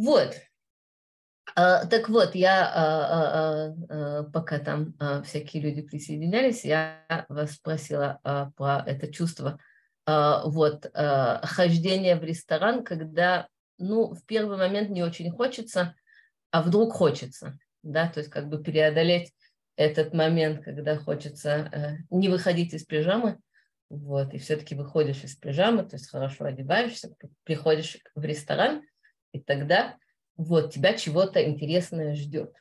Вот. А, так вот, я, а, а, пока там всякие люди присоединялись, я вас спросила про это чувство вот, хождения в ресторан, когда, ну, в первый момент не очень хочется, а вдруг хочется, да, то есть как бы преодолеть этот момент, когда хочется э, не выходить из пижамы, вот, и все-таки выходишь из пижамы, то есть хорошо одеваешься, приходишь в ресторан, и тогда вот тебя чего-то интересное ждет.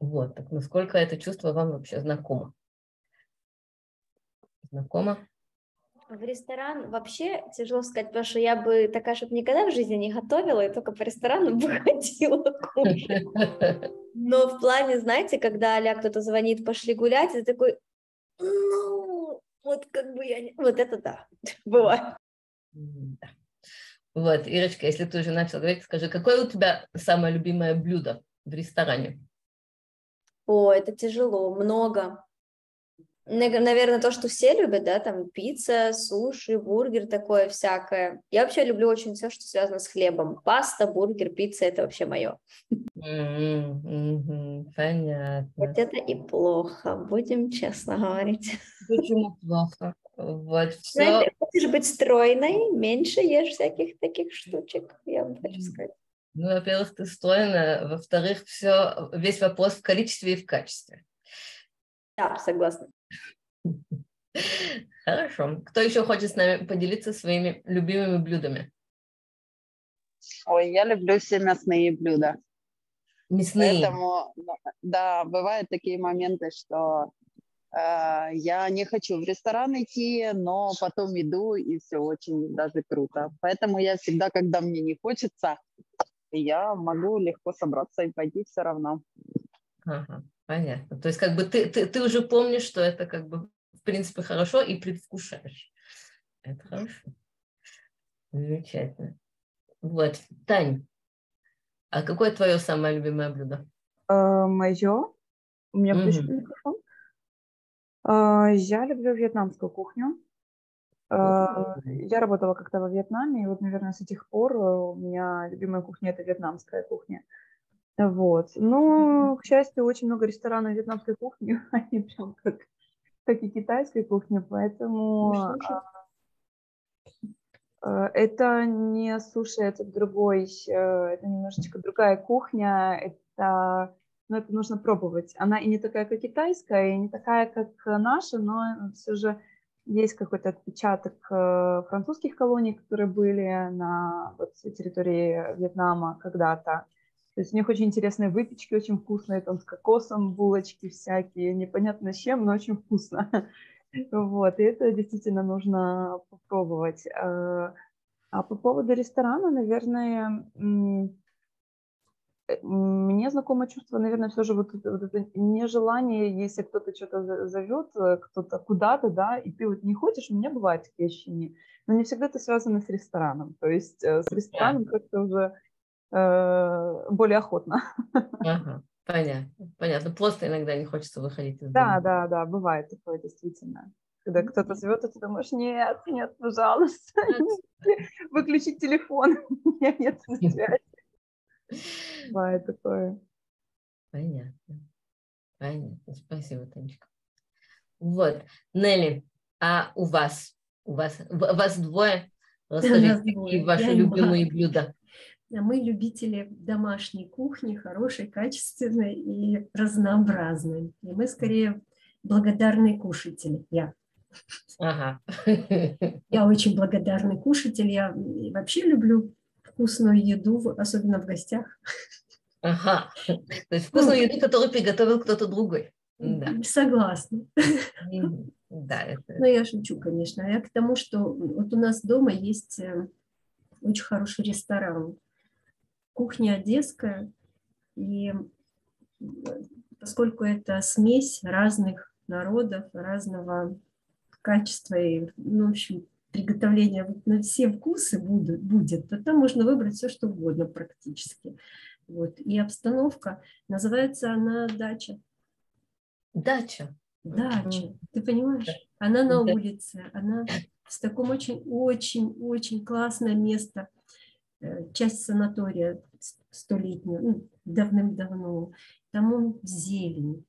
Вот, так насколько это чувство вам вообще знакомо? Знакомо? В ресторан вообще тяжело сказать, потому что я бы такая, чтобы никогда в жизни не готовила, и только по ресторанам бы ходила кушать. Но в плане, знаете, когда Аля кто-то звонит, пошли гулять, и такой, ну, вот как бы я... Вот это да, бывает. Вот, Ирочка, если ты уже начал говорить, скажи, какое у тебя самое любимое блюдо в ресторане? О, это тяжело, много. Наверное, то, что все любят, да, там пицца, суши, бургер, такое всякое. Я вообще люблю очень все, что связано с хлебом. Паста, бургер, пицца – это вообще мое. понятно. Вот это и плохо, будем честно говорить. Почему плохо? Вот все. Знаете, хочешь быть стройной, меньше ешь всяких таких штучек, я вам хочу сказать. Ну, во-первых, ты стройная, во-вторых, все, весь вопрос в количестве и в качестве. Да, согласна. Хорошо. Кто еще хочет с нами поделиться своими любимыми блюдами? Ой, я люблю все мясные блюда. Мясные. Поэтому, да, бывают такие моменты, что я не хочу в ресторан идти, но потом иду, и все очень даже круто. Поэтому я всегда, когда мне не хочется, я могу легко собраться и пойти все равно. Ага. Понятно. То есть как бы ты, ты, ты уже помнишь, что это как бы в принципе хорошо и предвкушаешь. Это хорошо. Замечательно. Вот. Тань, а какое твое самое любимое блюдо? Uh, мое? У меня включен микрофон. Uh, я люблю вьетнамскую кухню. Uh, я работала как-то во Вьетнаме, и вот, наверное, с тех пор у меня любимая кухня – это вьетнамская кухня. Вот. Но, к счастью, очень много ресторанов вьетнамской кухни, они прям как, как и китайской кухни, поэтому а, а, это не суши, это другой, э, это немножечко другая кухня, это, ну, это нужно пробовать. Она и не такая, как китайская, и не такая, как наша, но все же есть какой-то отпечаток э, французских колоний, которые были на вот, территории Вьетнама когда-то. То есть у них очень интересные выпечки, очень вкусные, там с кокосом булочки всякие, непонятно с чем, но очень вкусно. Вот, и это действительно нужно попробовать. А, а по поводу ресторана, наверное, э, мне знакомо чувство, наверное, все же вот, вот это нежелание, если кто-то что-то зовет, э, кто-то куда-то, да, и ты вот не хочешь, у меня бывают такие ощущения, но не всегда это связано с рестораном. То есть э, с рестораном как-то уже Э, более охотно. Ага, понятно, понятно. Просто иногда не хочется выходить из дома. Да, да, да, бывает такое действительно. Когда кто-то зовет, и ты думаешь, нет, нет, пожалуйста, выключи телефон, у меня нет связи. Бывает такое. Понятно. Понятно. Спасибо, Танечка. Вот. Нелли, а у вас? У вас, вас двое? Расскажите, какие ваши любимые блюда? мы любители домашней кухни, хорошей, качественной и разнообразной. И мы скорее благодарные кушатели. Я. Ага. Я очень благодарный кушатель. Я вообще люблю вкусную еду, особенно в гостях. Ага. То есть вкусную ну, еду, которую приготовил кто-то другой. Да. Согласна. Да, это... Ну, я шучу, конечно. Я к тому, что вот у нас дома есть э, очень хороший ресторан кухня одесская, и поскольку это смесь разных народов, разного качества и, ну, в общем, приготовления на все вкусы будут, будет, то там можно выбрать все, что угодно практически. Вот. И обстановка, называется она дача. Дача? Дача, ты понимаешь? Она на улице, она в таком очень-очень-очень классное место – часть санатория столетнего, ну, давным-давно, там он в зелени,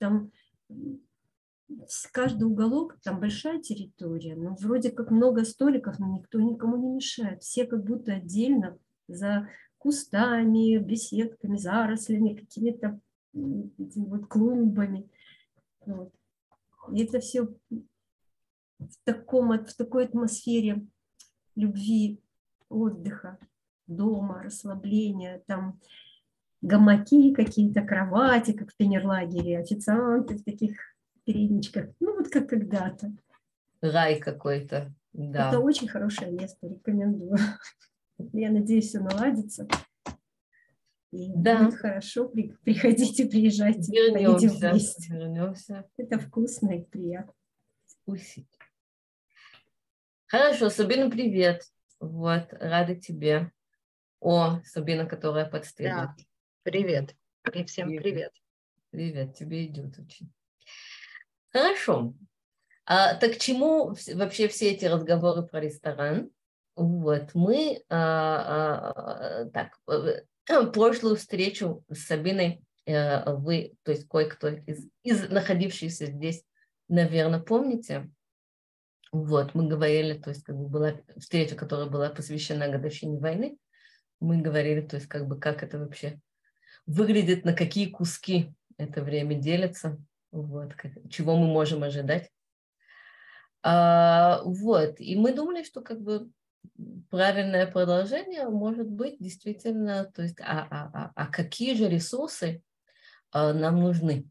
там каждый уголок, там большая территория, но вроде как много столиков, но никто никому не мешает. Все как будто отдельно за кустами, беседками, зарослями, какими-то вот клумбами. Вот. И это все в, таком, в такой атмосфере любви, отдыха, дома, расслабления, там гамаки какие-то, кровати, как в пионерлагере, официанты в таких передничках. Ну, вот как когда-то. Рай какой-то, да. Это очень хорошее место, рекомендую. Я надеюсь, все наладится. И да. будет хорошо. Приходите, приезжайте. Вернемся. Вместе. Вернемся. Это вкусно и приятно. Вкусить. Хорошо, Сабина, привет. Вот, рада тебе. О, Сабина, которая подстрелила. Да. Привет. И всем привет. Привет, привет. тебе идет очень. Хорошо. А, так чему вообще все эти разговоры про ресторан? Вот, мы а, а, так, э, прошлую встречу с Сабиной э, вы, то есть кое-кто из, из находившихся здесь, наверное, помните. Вот, мы говорили, то есть как бы была встреча, которая была посвящена годовщине войны. Мы говорили, то есть как бы как это вообще выглядит, на какие куски это время делится, вот, как, чего мы можем ожидать. А, вот, и мы думали, что как бы правильное продолжение может быть действительно, то есть, а, а, а, а какие же ресурсы а, нам нужны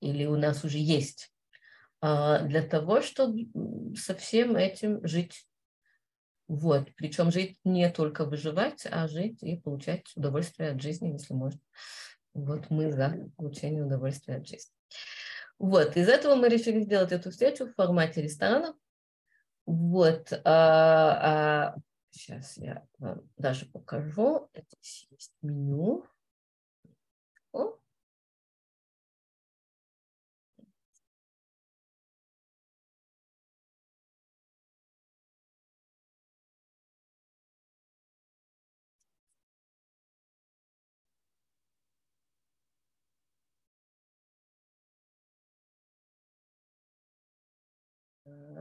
или у нас уже есть а, для того, чтобы со всем этим жить. Вот, причем жить не только выживать, а жить и получать удовольствие от жизни, если можно. Вот мы за получение удовольствия от жизни. Вот, из этого мы решили сделать эту встречу в формате ресторана. Вот, а, а, сейчас я вам даже покажу. Это есть меню. О.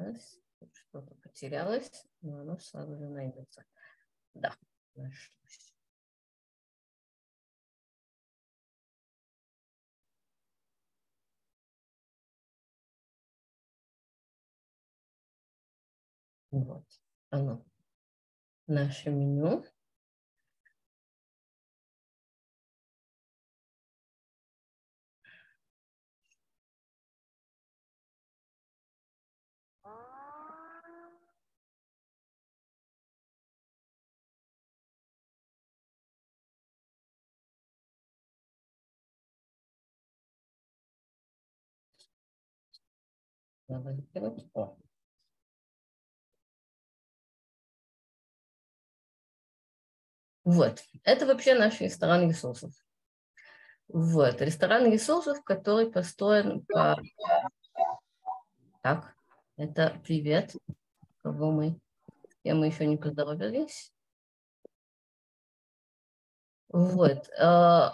Раз что-то потерялось, но оно сразу же найдется. Да, нашлось. Вот, оно. Наше меню. Надо сделать О. Вот. Это вообще наш ресторан ресурсов. Вот. Ресторан ресурсов, который построен по... Так, это привет. Кого мы? Я мы еще не поздоровались. Вот. Э,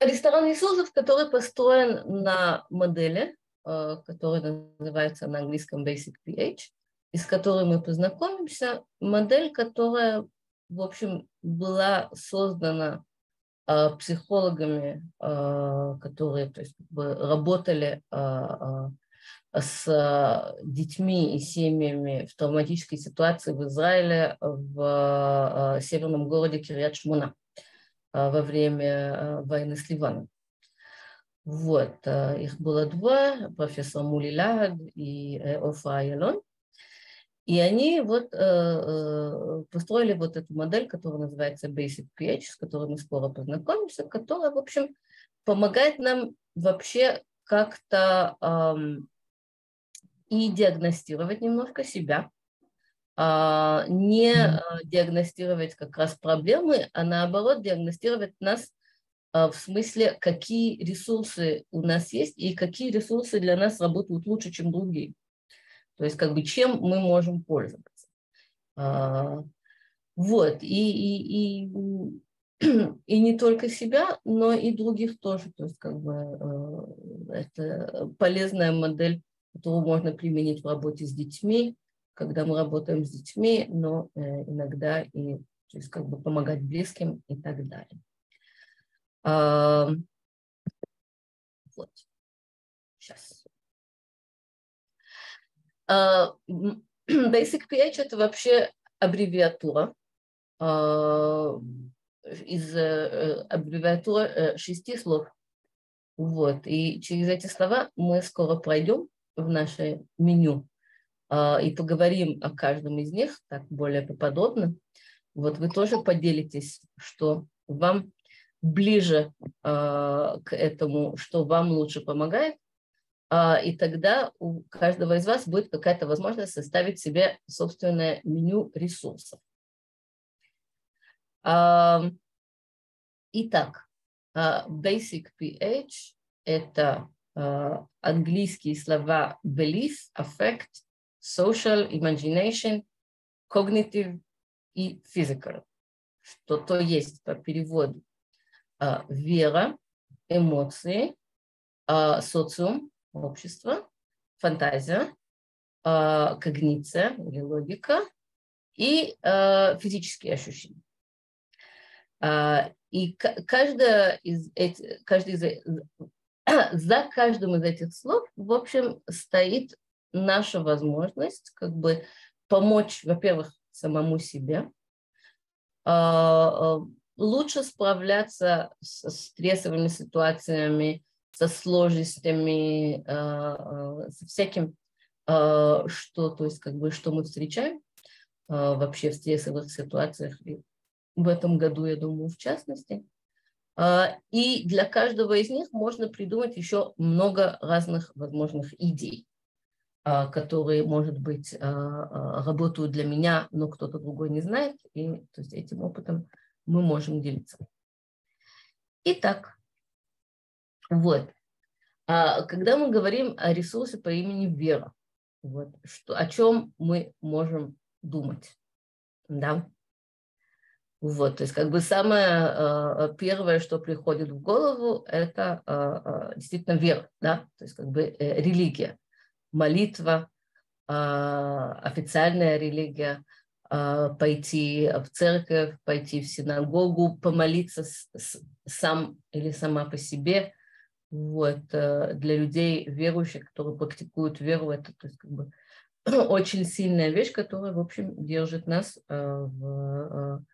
ресторан ресурсов, который построен на модели, который называется на английском Basic PH, и с которой мы познакомимся. Модель, которая, в общем, была создана э, психологами, э, которые то есть, работали с детьми и семьями в травматической ситуации в Израиле в северном городе Кирьят Шмуна во время войны с Ливаном. Вот, э, их было два, профессор Мулилад и э, Офа Айелон. И они вот э, построили вот эту модель, которая называется Basic PH, с которой мы скоро познакомимся, которая, в общем, помогает нам вообще как-то эм, и диагностировать немножко себя, э, не э, диагностировать как раз проблемы, а наоборот диагностировать нас а, в смысле, какие ресурсы у нас есть и какие ресурсы для нас работают лучше, чем другие. То есть, как бы, чем мы можем пользоваться. А, Вот, и, и, и, и не только себя, но и других тоже. То есть, как бы, э, это полезная модель, которую можно применить в работе с детьми, когда мы работаем с детьми, но э, иногда и то есть, как бы помогать близким и так далее. Вот. Сейчас. Basic PH это вообще аббревиатура а, из э, аббревиатуры э, шести слов. Вот. И через эти слова мы скоро пройдем в наше меню и поговорим о каждом из них так более поподробно. Вот вы тоже поделитесь, что вам ближе а, к этому, что вам лучше помогает, и тогда у каждого из вас будет какая-то возможность составить себе собственное меню ресурсов. Итак, basic PH – это английские слова belief, affect, social, imagination, cognitive и physical, что то есть по переводу вера, эмоции, социум, общество, фантазия, когниция или логика и физические ощущения. И каждая из этих, каждый из, за каждым из этих слов, в общем, стоит наша возможность как бы помочь, во-первых, самому себе, лучше справляться с стрессовыми ситуациями, со сложностями, со всяким, что, то есть, как бы, что мы встречаем вообще в стрессовых ситуациях в этом году, я думаю, в частности. И для каждого из них можно придумать еще много разных возможных идей, которые, может быть, работают для меня, но кто-то другой не знает. И то есть этим опытом мы можем делиться. Итак, вот. Когда мы говорим о ресурсе по имени Вера, вот, что, о чем мы можем думать? Да? Вот, то есть как бы самое э, первое, что приходит в голову, это э, действительно вера, да, то есть как бы э, религия, молитва, официальная религия, пойти в церковь, пойти в синагогу, помолиться сам или сама по себе. Вот, э, для людей верующих, которые практикуют веру, это то есть как бы очень сильная вещь, которая, в общем, держит нас э, в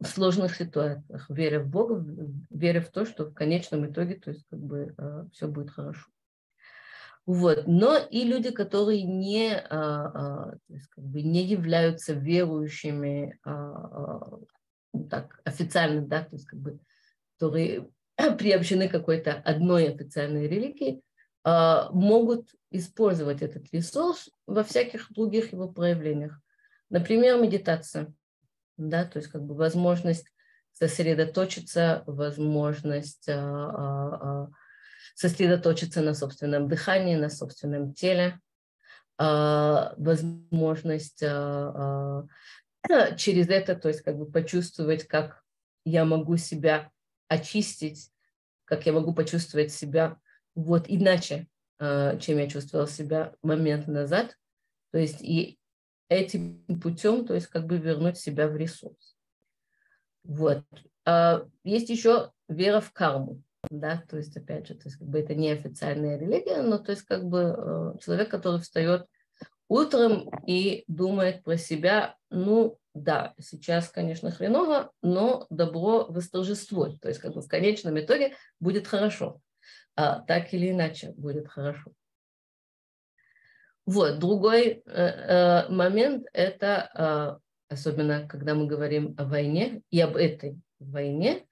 в сложных ситуациях, веря в Бога, веря в то, что в конечном итоге, то есть как бы э, все будет хорошо. Вот. Но и люди, которые не, а, а, то есть как бы не являются верующими а, так, официально, да, то есть как бы, которые приобщены какой-то одной официальной религии, могут использовать этот ресурс во всяких других его проявлениях. Например, медитация да, то есть как бы возможность сосредоточиться, возможность а, а, а, сосредоточиться на собственном дыхании, на собственном теле, возможность через это, то есть как бы почувствовать, как я могу себя очистить, как я могу почувствовать себя вот иначе, чем я чувствовала себя момент назад. То есть и этим путем, то есть как бы вернуть себя в ресурс. Вот. А есть еще вера в карму, да, то есть опять же, то есть как бы это не официальная религия, но то есть как бы э, человек, который встает утром и думает про себя, ну да, сейчас, конечно, хреново, но добро восторжествует, то есть как бы в конечном итоге будет хорошо, а, так или иначе будет хорошо. Вот, другой э, э, момент – это, э, особенно когда мы говорим о войне и об этой войне,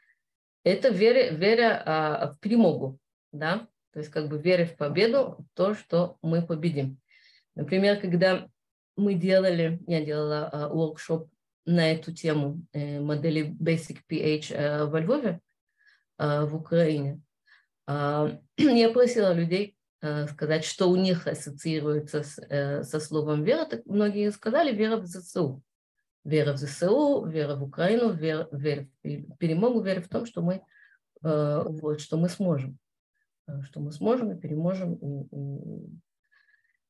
это вера, вера э, в перемогу, да, то есть как бы вера в победу, в то, что мы победим. Например, когда мы делали, я делала э, воркшоп на эту тему э, модели Basic PH э, во Львове, э, в Украине, э, я просила людей Э, сказать, что у них ассоциируется с, э, со словом вера, так многие сказали вера в ЗСУ. Вера в ЗСУ, вера в Украину, вера, вера в перемогу, вера в том, что мы, э, вот, что мы сможем, э, что мы сможем и переможем. И,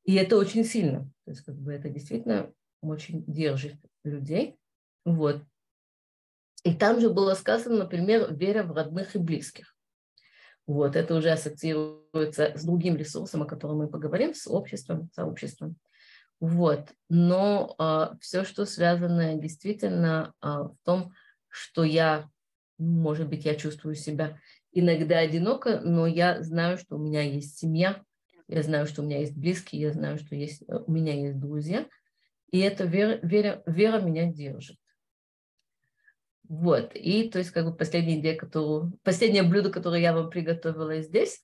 и, и это очень сильно. То есть как бы это действительно очень держит людей. Вот. И там же было сказано, например, вера в родных и близких. Вот, это уже ассоциируется с другим ресурсом, о котором мы поговорим, с обществом, сообществом. Вот. Но а, все, что связано действительно а, в том, что я, может быть, я чувствую себя иногда одиноко, но я знаю, что у меня есть семья, я знаю, что у меня есть близкие, я знаю, что есть, у меня есть друзья, и эта вера, вера, вера меня держит. Вот, и то есть как бы последняя идея, которую, последнее блюдо, которое я вам приготовила здесь,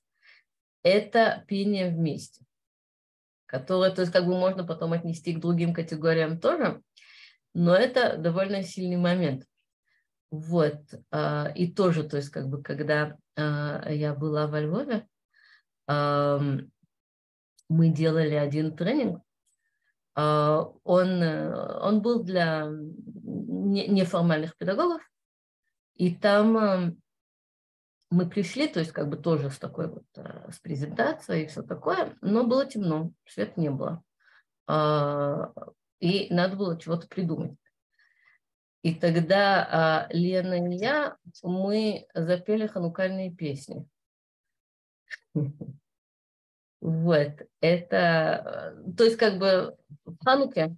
это пение вместе которое, то есть как бы можно потом отнести к другим категориям тоже, но это довольно сильный момент. Вот, а, и тоже, то есть как бы когда а, я была во Львове, мы делали один тренинг, а, он, он был для неформальных педагогов, и там мы пришли, то есть как бы тоже с такой вот, э, с презентацией и все такое, но было темно, света не было. А, и надо было чего-то придумать. И тогда а, Лена и я, мы запели ханукальные песни. Вот, это, э, то есть как бы в Хануке,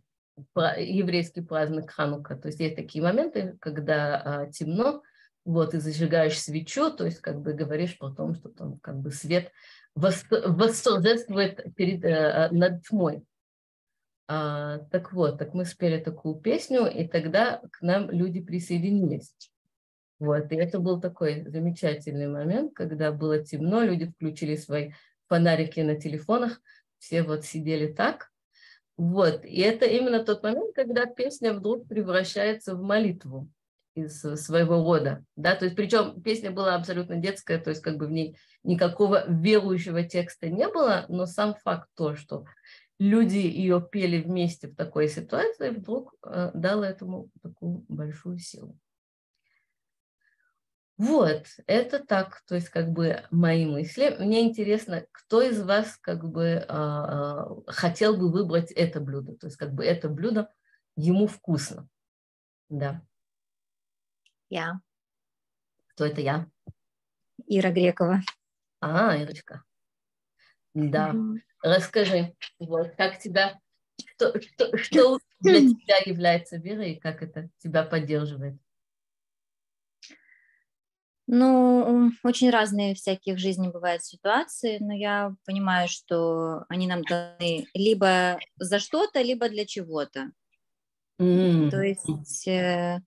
еврейский праздник Ханука, то есть есть такие моменты, когда а, темно, вот, и зажигаешь свечу, то есть как бы говоришь потом, что там как бы свет восторжествует перед, э, над тьмой. А, так вот, так мы спели такую песню, и тогда к нам люди присоединились. Вот, и это был такой замечательный момент, когда было темно, люди включили свои фонарики на телефонах, все вот сидели так. Вот, и это именно тот момент, когда песня вдруг превращается в молитву из своего рода, да, то есть причем песня была абсолютно детская, то есть как бы в ней никакого верующего текста не было, но сам факт то, что люди ее пели вместе в такой ситуации, вдруг э, дало этому такую большую силу. Вот, это так, то есть как бы мои мысли. Мне интересно, кто из вас как бы э, хотел бы выбрать это блюдо, то есть как бы это блюдо ему вкусно, да. Я. Кто это я? Ира Грекова. А, Ирочка. Да. Расскажи, вот, как тебя, что, что, что для тебя является верой и как это тебя поддерживает? Ну, очень разные всякие в жизни бывают ситуации, но я понимаю, что они нам даны либо за что-то, либо для чего-то. Mm. То есть э,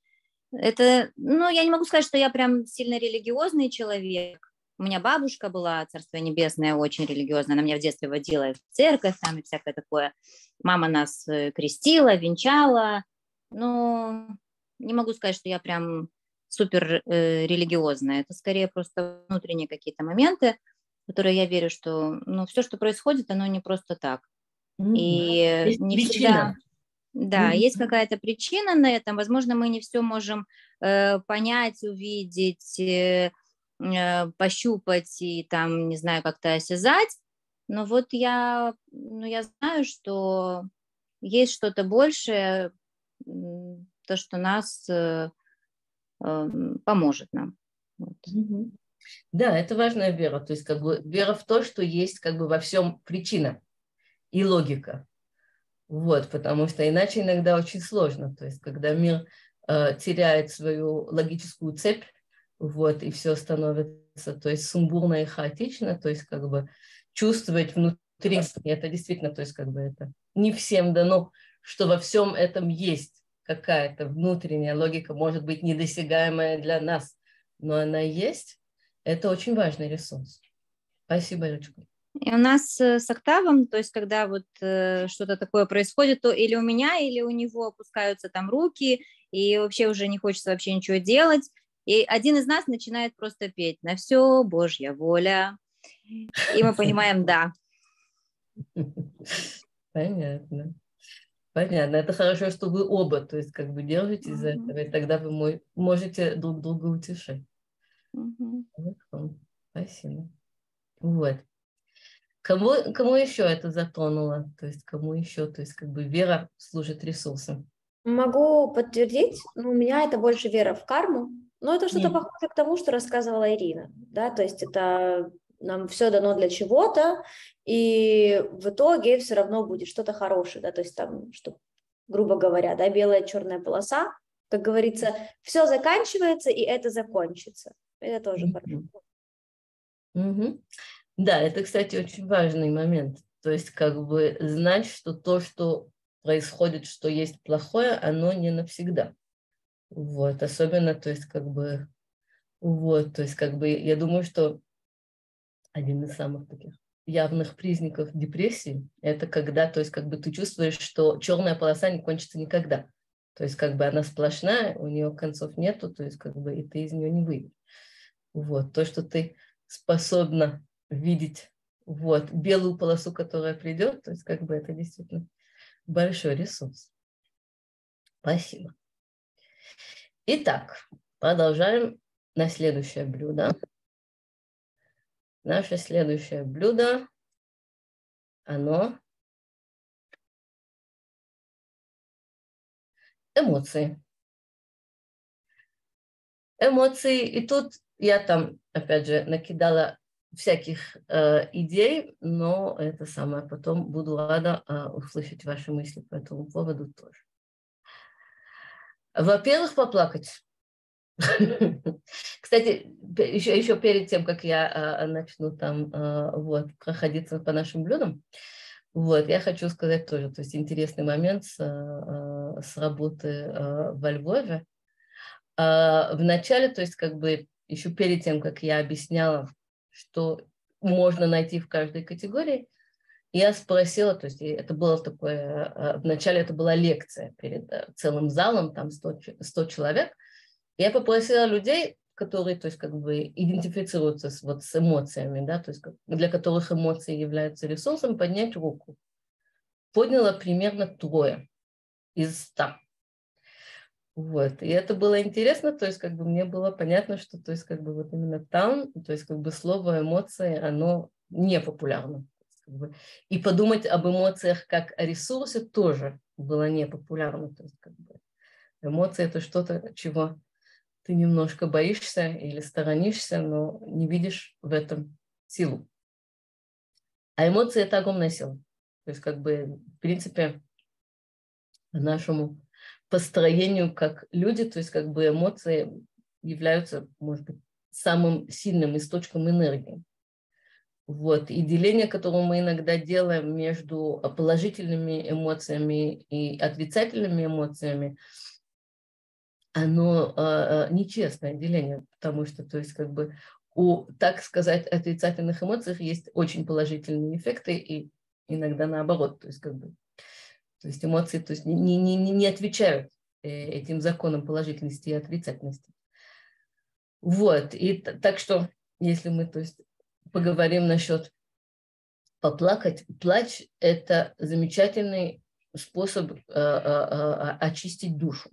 это, ну, я не могу сказать, что я прям сильно религиозный человек. У меня бабушка была, Царство Небесное, очень религиозная. Она меня в детстве водила в церковь, там и всякое такое. Мама нас э, крестила, венчала. Но не могу сказать, что я прям супер э, религиозная. Это скорее просто внутренние какие-то моменты, которые я верю, что ну, все, что происходит, оно не просто так. Mm-hmm. И не всегда... Да, mm-hmm. есть какая-то причина на этом. Возможно, мы не все можем э, понять, увидеть, э, э, пощупать и там, не знаю, как-то осязать. Но вот я, ну, я знаю, что есть что-то большее, то, что нас э, э, поможет нам. Вот. Mm-hmm. Да, это важная вера. То есть как бы вера в то, что есть как бы во всем причина и логика. Вот, потому что иначе иногда очень сложно. То есть, когда мир э, теряет свою логическую цепь, вот, и все становится, то есть, сумбурно и хаотично, то есть, как бы чувствовать внутри, это действительно, то есть, как бы это не всем дано, что во всем этом есть какая-то внутренняя логика, может быть, недосягаемая для нас, но она есть. Это очень важный ресурс. Спасибо, Лючка. И у нас э, с октавом, то есть когда вот э, что-то такое происходит, то или у меня, или у него опускаются там руки, и вообще уже не хочется вообще ничего делать. И один из нас начинает просто петь «На все Божья воля». И мы понимаем «да». Понятно. Понятно. Это хорошо, что вы оба, то есть как бы держитесь за этого, и тогда вы мой, можете друг друга утешать. Mm-hmm. Спасибо. Вот. Кому, кому еще это затронуло? То есть кому еще? То есть как бы вера служит ресурсом. Могу подтвердить, но у меня это больше вера в карму. Но это что-то похоже к тому, что рассказывала Ирина. Да? То есть это нам все дано для чего-то, и в итоге все равно будет что-то хорошее, да, то есть там, что, грубо говоря, да, белая черная полоса, как говорится, все заканчивается, и это закончится. Это тоже mm-hmm. хорошо. Mm-hmm. Да, это, кстати, очень важный момент. То есть как бы знать, что то, что происходит, что есть плохое, оно не навсегда. Вот, особенно, то есть как бы, вот, то есть как бы я думаю, что один из самых таких явных признаков депрессии, это когда, то есть как бы ты чувствуешь, что черная полоса не кончится никогда. То есть как бы она сплошная, у нее концов нету, то есть как бы и ты из нее не выйдешь. Вот, то, что ты способна видеть вот, белую полосу, которая придет, то есть как бы это действительно большой ресурс. Спасибо. Итак, продолжаем на следующее блюдо. Наше следующее блюдо, оно эмоции. Эмоции, и тут я там, опять же, накидала всяких э, идей, но это самое потом буду рада э, услышать ваши мысли по этому поводу тоже. Во-первых, поплакать. Кстати, еще, еще перед тем, как я а, начну там а, вот, проходиться по нашим блюдам, вот, я хочу сказать тоже, то есть интересный момент с, а, с работы а, во Львове. А, в начале, то есть как бы еще перед тем, как я объясняла, что можно найти в каждой категории, я спросила, то есть это было такое, а, вначале это была лекция перед а, целым залом, там 100, 100 человек, я попросила людей, которые, то есть, как бы идентифицируются с, вот, с эмоциями, да, то есть, для которых эмоции являются ресурсом, поднять руку. Подняла примерно трое из ста. Вот. И это было интересно, то есть как бы мне было понятно, что то есть как бы вот именно там, то есть как бы слово эмоции, оно не популярно. И подумать об эмоциях как о ресурсе тоже было не популярно. То есть как бы эмоции это что-то, чего ты немножко боишься или сторонишься, но не видишь в этом силу. А эмоции – это огромная сила. То есть, как бы, в принципе, нашему построению как люди, то есть, как бы, эмоции являются, может быть, самым сильным источником энергии. Вот. И деление, которое мы иногда делаем между положительными эмоциями и отрицательными эмоциями – оно э, нечестное деление, потому что, то есть, как бы у, так сказать, отрицательных эмоций есть очень положительные эффекты и иногда наоборот, то есть, как бы, то есть эмоции то есть, не, не, не, не отвечают э, этим законам положительности и отрицательности. Вот, и так что, если мы, то есть, поговорим насчет поплакать, плач – это замечательный способ э, э, э, очистить душу.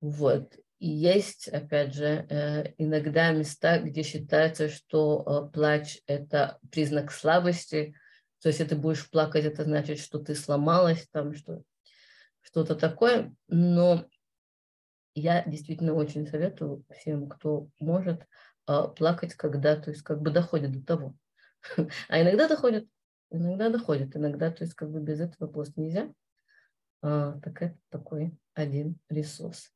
Вот. И есть, опять же, э, иногда места, где считается, что э, плач – это признак слабости. То есть, если будешь плакать, это значит, что ты сломалась, там, что, что-то такое. Но я действительно очень советую всем, кто может, э, плакать, когда, то есть, как бы доходит до того. А иногда доходит, иногда доходит, иногда, то есть, как бы без этого просто нельзя. А, так это такой один ресурс.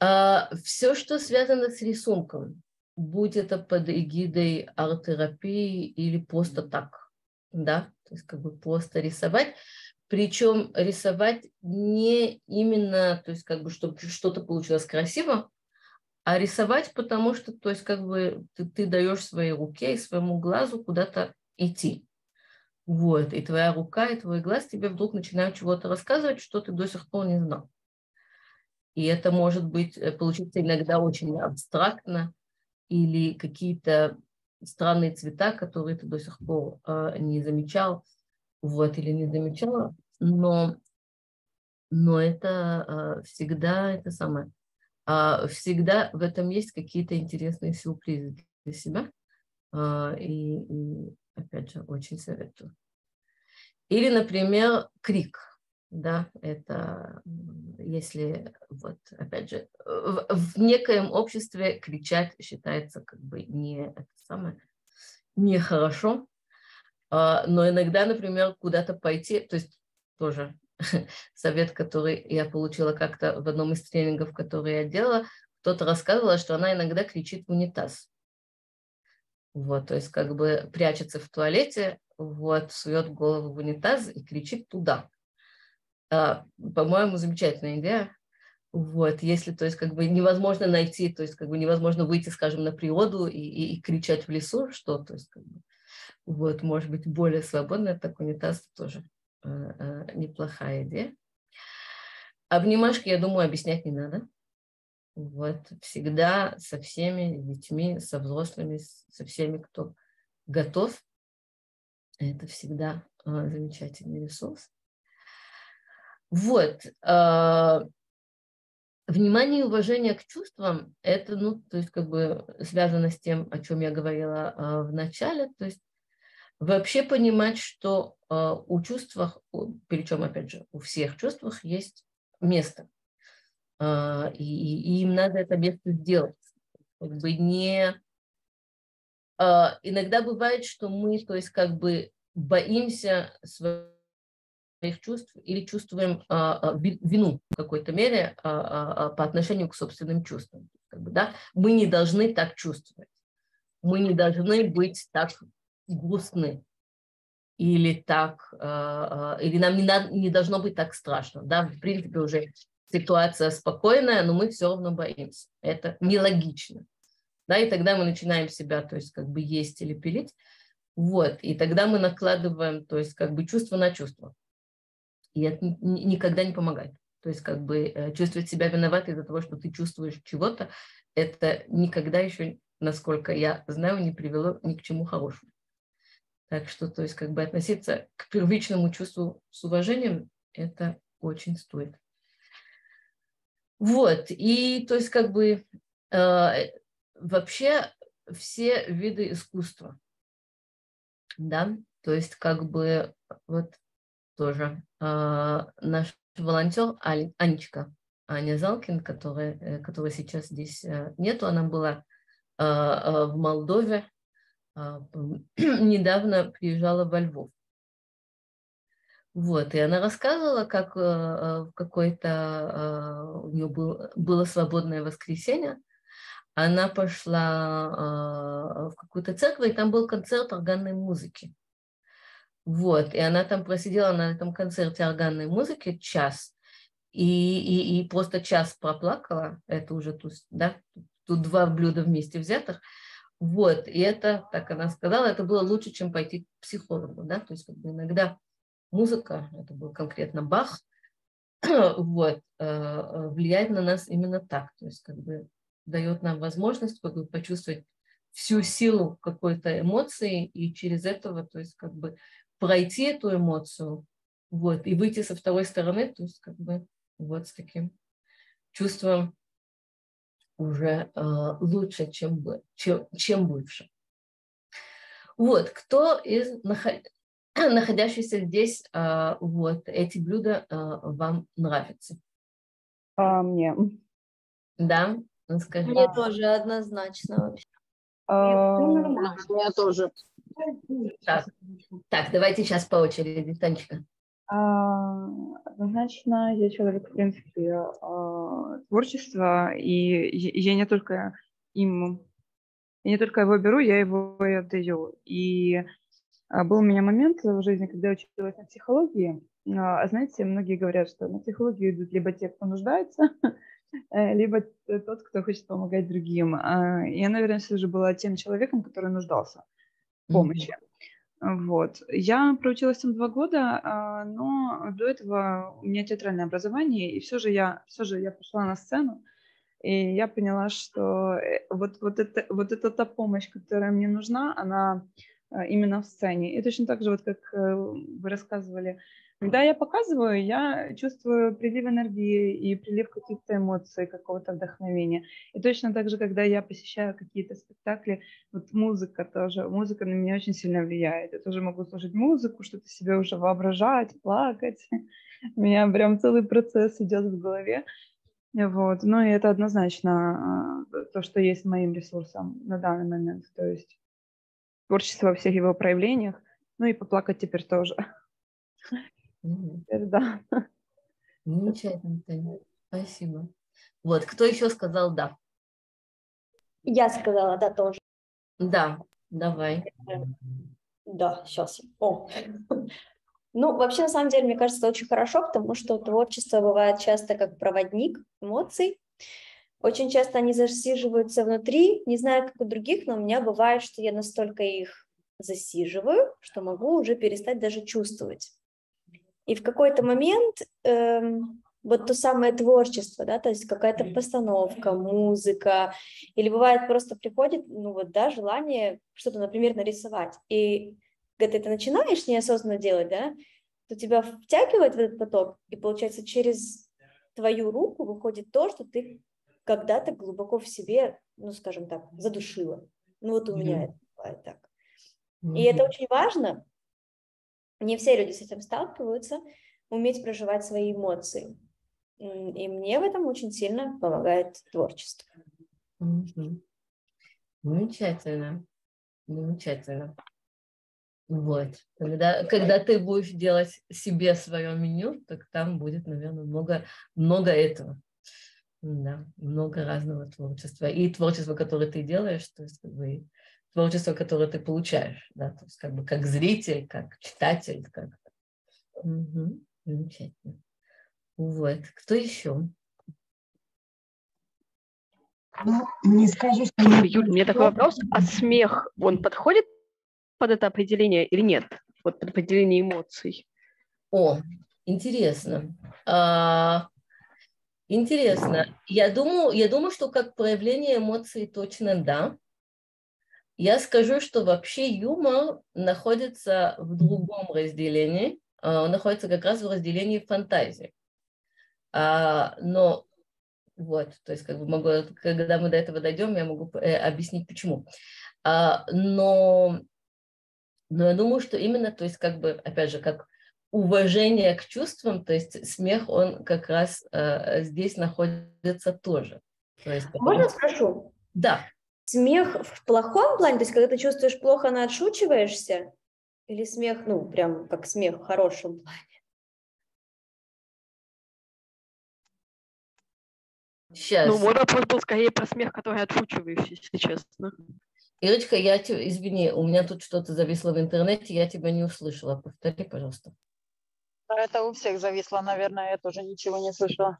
А, Все, что связано с рисунком, будь это под эгидой арт-терапии или просто так, да, то есть как бы просто рисовать, причем рисовать не именно, то есть как бы, чтобы что-то получилось красиво, а рисовать, потому что, то есть как бы ты, ты даешь своей руке и своему глазу куда-то идти. Вот, и твоя рука, и твой глаз тебе вдруг начинают чего-то рассказывать, что ты до сих пор не знал. И это может быть, э, получиться иногда очень абстрактно или какие-то странные цвета, которые ты до сих пор э, не замечал, вот, или не замечала. но, но это всегда это самое. Всегда в этом есть какие-то интересные сюрпризы для себя. И, и опять же, очень советую. Или, например, крик. Да, это если, вот, опять же, в, в некоем обществе кричать считается как бы не это самое, нехорошо, а, но иногда, например, куда-то пойти, то есть тоже совет, который я получила как-то в одном из тренингов, который я делала, кто-то рассказывал, что она иногда кричит в унитаз. Вот, то есть как бы прячется в туалете, вот, сует голову в унитаз и кричит туда. А, по-моему, замечательная идея. Вот, если, то есть, как бы невозможно найти, то есть, как бы невозможно выйти, скажем, на природу и, и, и кричать в лесу, что, то есть, как бы, вот, может быть, более свободно, так унитаз тоже э, э, неплохая идея. Обнимашки, я думаю, объяснять не надо. Вот, всегда со всеми детьми, со взрослыми, со всеми, кто готов. Это всегда э, замечательный ресурс. Вот. Э, внимание и уважение к чувствам – это, ну, то есть как бы связано с тем, о чем я говорила э, в начале. То есть вообще понимать, что э, у чувствах, причем, опять же, у всех чувствах есть место. И, им надо это место сделать. Как бы не... Иногда бывает, что мы, то есть как бы боимся своих чувств или чувствуем э, вину в какой-то мере э, по отношению к собственным чувствам. Как бы, да? Мы не должны так чувствовать. Мы не должны быть так грустны или так, а, а, или нам не, надо, не должно быть так страшно, да, в принципе уже ситуация спокойная, но мы все равно боимся, это нелогично, да, и тогда мы начинаем себя, то есть как бы есть или пилить, вот, и тогда мы накладываем, то есть как бы чувство на чувство, и это никогда не помогает. То есть как бы э, чувствовать себя виноватой из-за того, что ты чувствуешь чего-то, это никогда еще, насколько я знаю, не привело ни к чему хорошему. Так что, то есть, как бы относиться к первичному чувству с уважением, это очень стоит. Вот, и то есть, как бы, э, вообще все виды искусства, да, то есть, как бы, вот тоже э, наш волонтер Анечка, Аня Залкин, которая, э, которая сейчас здесь э, нету, она была э, в Молдове, а, недавно приезжала во Львов. Вот, и она рассказывала, как э, в какой-то у нее был, было свободное воскресенье, она пошла в какую-то церковь, и там был концерт органной музыки. Вот, и она там просидела на этом концерте органной музыки час, и, и, и просто час проплакала, это уже тут, да, тут два блюда вместе взятых, вот, и это, так она сказала, это было лучше, чем пойти к психологу, да, то есть как бы иногда музыка, это был конкретно Бах, вот, э, влияет на нас именно так, то есть как бы дает нам возможность как бы почувствовать всю силу какой-то эмоции и через этого, то есть как бы пройти эту эмоцию, вот, и выйти со второй стороны, то есть как бы вот с таким чувством уже э, лучше, чем, чем, чем бывший. Вот, кто из наход... находящихся здесь, э, вот, эти блюда э, вам нравятся? А, мне. Да? Ну, скажи. Мне тоже однозначно вообще. А, мне тоже. Так. давайте сейчас по очереди, Танечка. А, однозначно, я человек, в принципе, а, творчества, и я не только им, я не только его беру, я его и отдаю. И а, был у меня момент в жизни, когда я училась на психологии. А знаете, многие говорят, что на психологию идут либо те, кто нуждается, э, либо тот, кто хочет помогать другим. Я, наверное, все же была тем человеком, который нуждался помощи. Вот. Я проучилась там два года, а, но до этого у меня театральное образование, и все же я, все же я пошла на сцену, и я поняла, что э, вот, вот, это, вот эта та помощь, которая мне нужна, она а, именно в сцене. И точно так же, вот как э, вы рассказывали Когда я показываю, я чувствую прилив энергии и прилив каких-то эмоций, какого-то вдохновения. И точно так же, когда я посещаю какие-то спектакли, вот музыка тоже, музыка на меня очень сильно влияет. Я тоже могу слушать музыку, что-то себе уже воображать, плакать. У меня прям целый процесс идет в голове. Вот. Ну и это однозначно а, то, что есть моим ресурсом на данный момент. То есть творчество во всех его проявлениях. Ну и поплакать теперь тоже. Теперь да. Замечательно, Таня. Спасибо. Вот, кто еще сказал да? Я сказала да тоже. Да, давай. Да, сейчас. О. Ну, вообще, на самом деле, мне кажется, это очень хорошо, потому что творчество бывает часто как проводник эмоций. Очень часто они засиживаются внутри, не знаю, как у других, но у меня бывает, что я настолько их засиживаю, что могу уже перестать даже чувствовать. И в какой-то момент эм, вот то самое творчество, да, то есть какая-то постановка, музыка, или бывает просто приходит, ну вот, да, желание что-то, например, нарисовать, и когда ты это начинаешь неосознанно делать, да, то тебя втягивает в этот поток, и получается через твою руку выходит то, что ты когда-то глубоко в себе, ну, скажем так, задушила. Ну вот у mm-hmm. меня это бывает так. Mm-hmm. И это очень важно. Не все люди с этим сталкиваются, уметь проживать свои эмоции. И мне в этом очень сильно помогает творчество. Mm-hmm. Замечательно. Замечательно. Вот. Когда, когда ты будешь делать себе свое меню, так там будет, наверное, много, много этого. Да, много разного творчества. И творчество, которое ты делаешь, то есть как бы, творчество, которое ты получаешь, да, то есть как бы как зритель, как читатель, как. Угу. Замечательно. Вот. Кто еще? Ну, не скажу, что... Юль, у меня такой вопрос. А смех, он подходит под это определение или нет? Вот под определение эмоций. О, интересно. А, интересно. Я думаю, я думаю, что как проявление эмоций точно да. Я скажу, что вообще юмор находится в другом разделении. А, он находится как раз в разделении фантазии. А, но вот, то есть как бы могу, когда мы до этого дойдем, я могу э, объяснить почему. А, но но я думаю, что именно, то есть как бы, опять же, как уважение к чувствам, то есть смех, он как раз э, здесь находится тоже. То есть, потому... Можно спрошу? Да. Смех в плохом плане, то есть когда ты чувствуешь плохо, она отшучиваешься? Или смех, ну, прям как смех в хорошем плане? Сейчас. Ну, мой вопрос был скорее про смех, который отшучиваешься, если честно. Ирочка, я тебя, извини, у меня тут что-то зависло в интернете, я тебя не услышала. Повтори, пожалуйста. Это у всех зависло, наверное, я тоже ничего не слышала.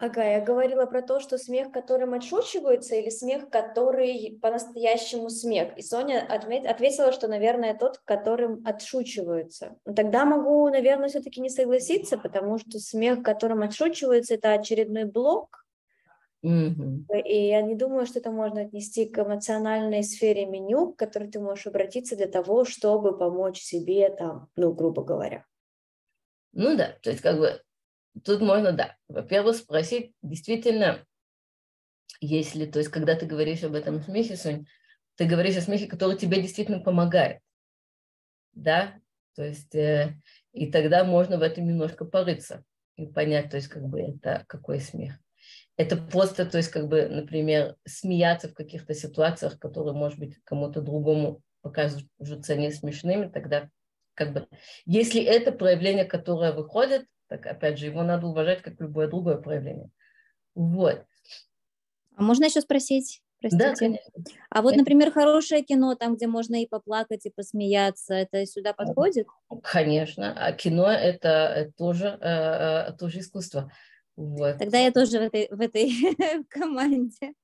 Ага, я говорила про то, что смех, которым отшучиваются, или смех, который по-настоящему смех. И Соня ответ, ответила, что, наверное, тот, которым отшучиваются. Но тогда могу, наверное, все-таки не согласиться, потому что смех, которым отшучиваются, это очередной блок, Mm-hmm. И я не думаю, что это можно отнести к эмоциональной сфере меню, к которой ты можешь обратиться для того, чтобы помочь себе там, ну, грубо говоря. Ну да, то есть как бы тут можно, да, во-первых, спросить, действительно, если, то есть когда ты говоришь об этом смехе, Сонь, ты говоришь о смехе, который тебе действительно помогает, да, то есть э, и тогда можно в этом немножко порыться и понять, то есть как бы это какой смех. Это просто, то есть, как бы, например, смеяться в каких-то ситуациях, которые, может быть, кому-то другому покажутся не смешными, тогда как бы, если это проявление, которое выходит, так, опять же, его надо уважать, как любое другое проявление. Вот. А можно еще спросить? Простите. Да, конечно. А вот, например, хорошее кино, там, где можно и поплакать, и посмеяться, это сюда подходит? Конечно. А кино это тоже, э, э, тоже искусство. Вот. Тогда я тоже в этой, в этой команде.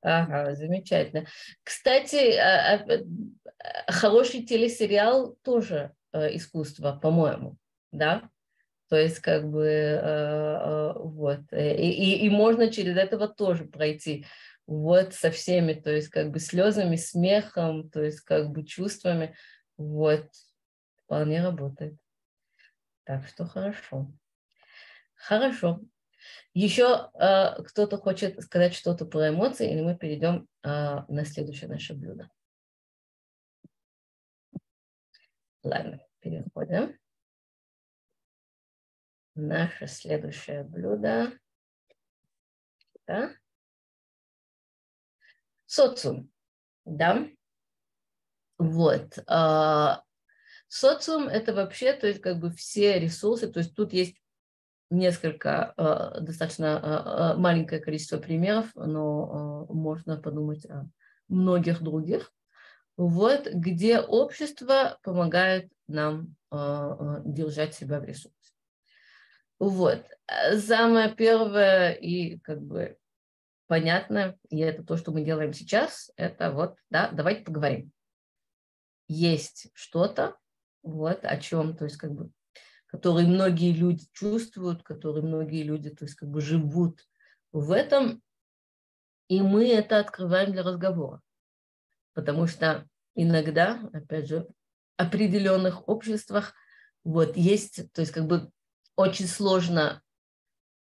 Ага, замечательно. Кстати, а, а, хороший телесериал тоже э, искусство, по-моему, да? То есть, как бы, э, э, вот. И, и, и можно через этого тоже пройти. Вот, со всеми, то есть, как бы, слезами, смехом, то есть, как бы, чувствами. Вот, вполне работает. Так что хорошо. Хорошо. Еще э, кто-то хочет сказать что-то про эмоции, или мы перейдем э, на следующее наше блюдо. Ладно, переходим. Наше следующее блюдо. Да? Социум. Да? Вот. Э, социум это вообще, то есть как бы все ресурсы, то есть тут есть несколько, э, достаточно э, маленькое количество примеров, но можно подумать о многих других, вот, где общество помогает нам держать себя в ресурсе. Вот. Самое первое и как бы понятно, и это то, что мы делаем сейчас, это вот, да, давайте поговорим. Есть что-то, вот, о чем, то есть как бы которые многие люди чувствуют, которые многие люди, то есть как бы живут в этом, и мы это открываем для разговора. Потому что иногда, опять же, в определенных обществах вот есть, то есть как бы очень сложно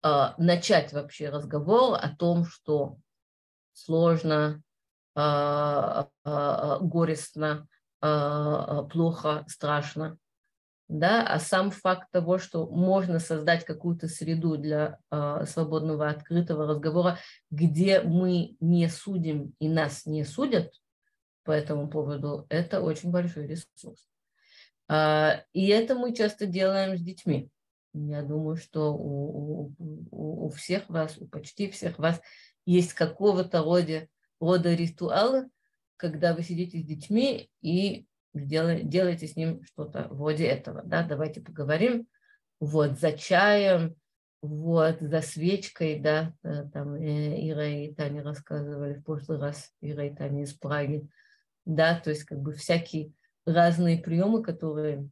э, начать вообще разговор о том, что сложно, э, э, горестно, э, плохо, страшно да, а сам факт того, что можно создать какую-то среду для э, свободного, открытого разговора, где мы не судим и нас не судят по этому поводу, это очень большой ресурс. Э, и это мы часто делаем с детьми. Я думаю, что у, у, у всех вас, у почти всех вас есть какого-то рода, рода ритуалы, когда вы сидите с детьми и делай, делайте с ним что-то вроде этого, да, давайте поговорим, вот, за чаем, вот, за свечкой, да, э, там э, Ира и Таня рассказывали в прошлый раз, Ира и Таня из Праги, да, то есть как бы всякие разные приемы, которые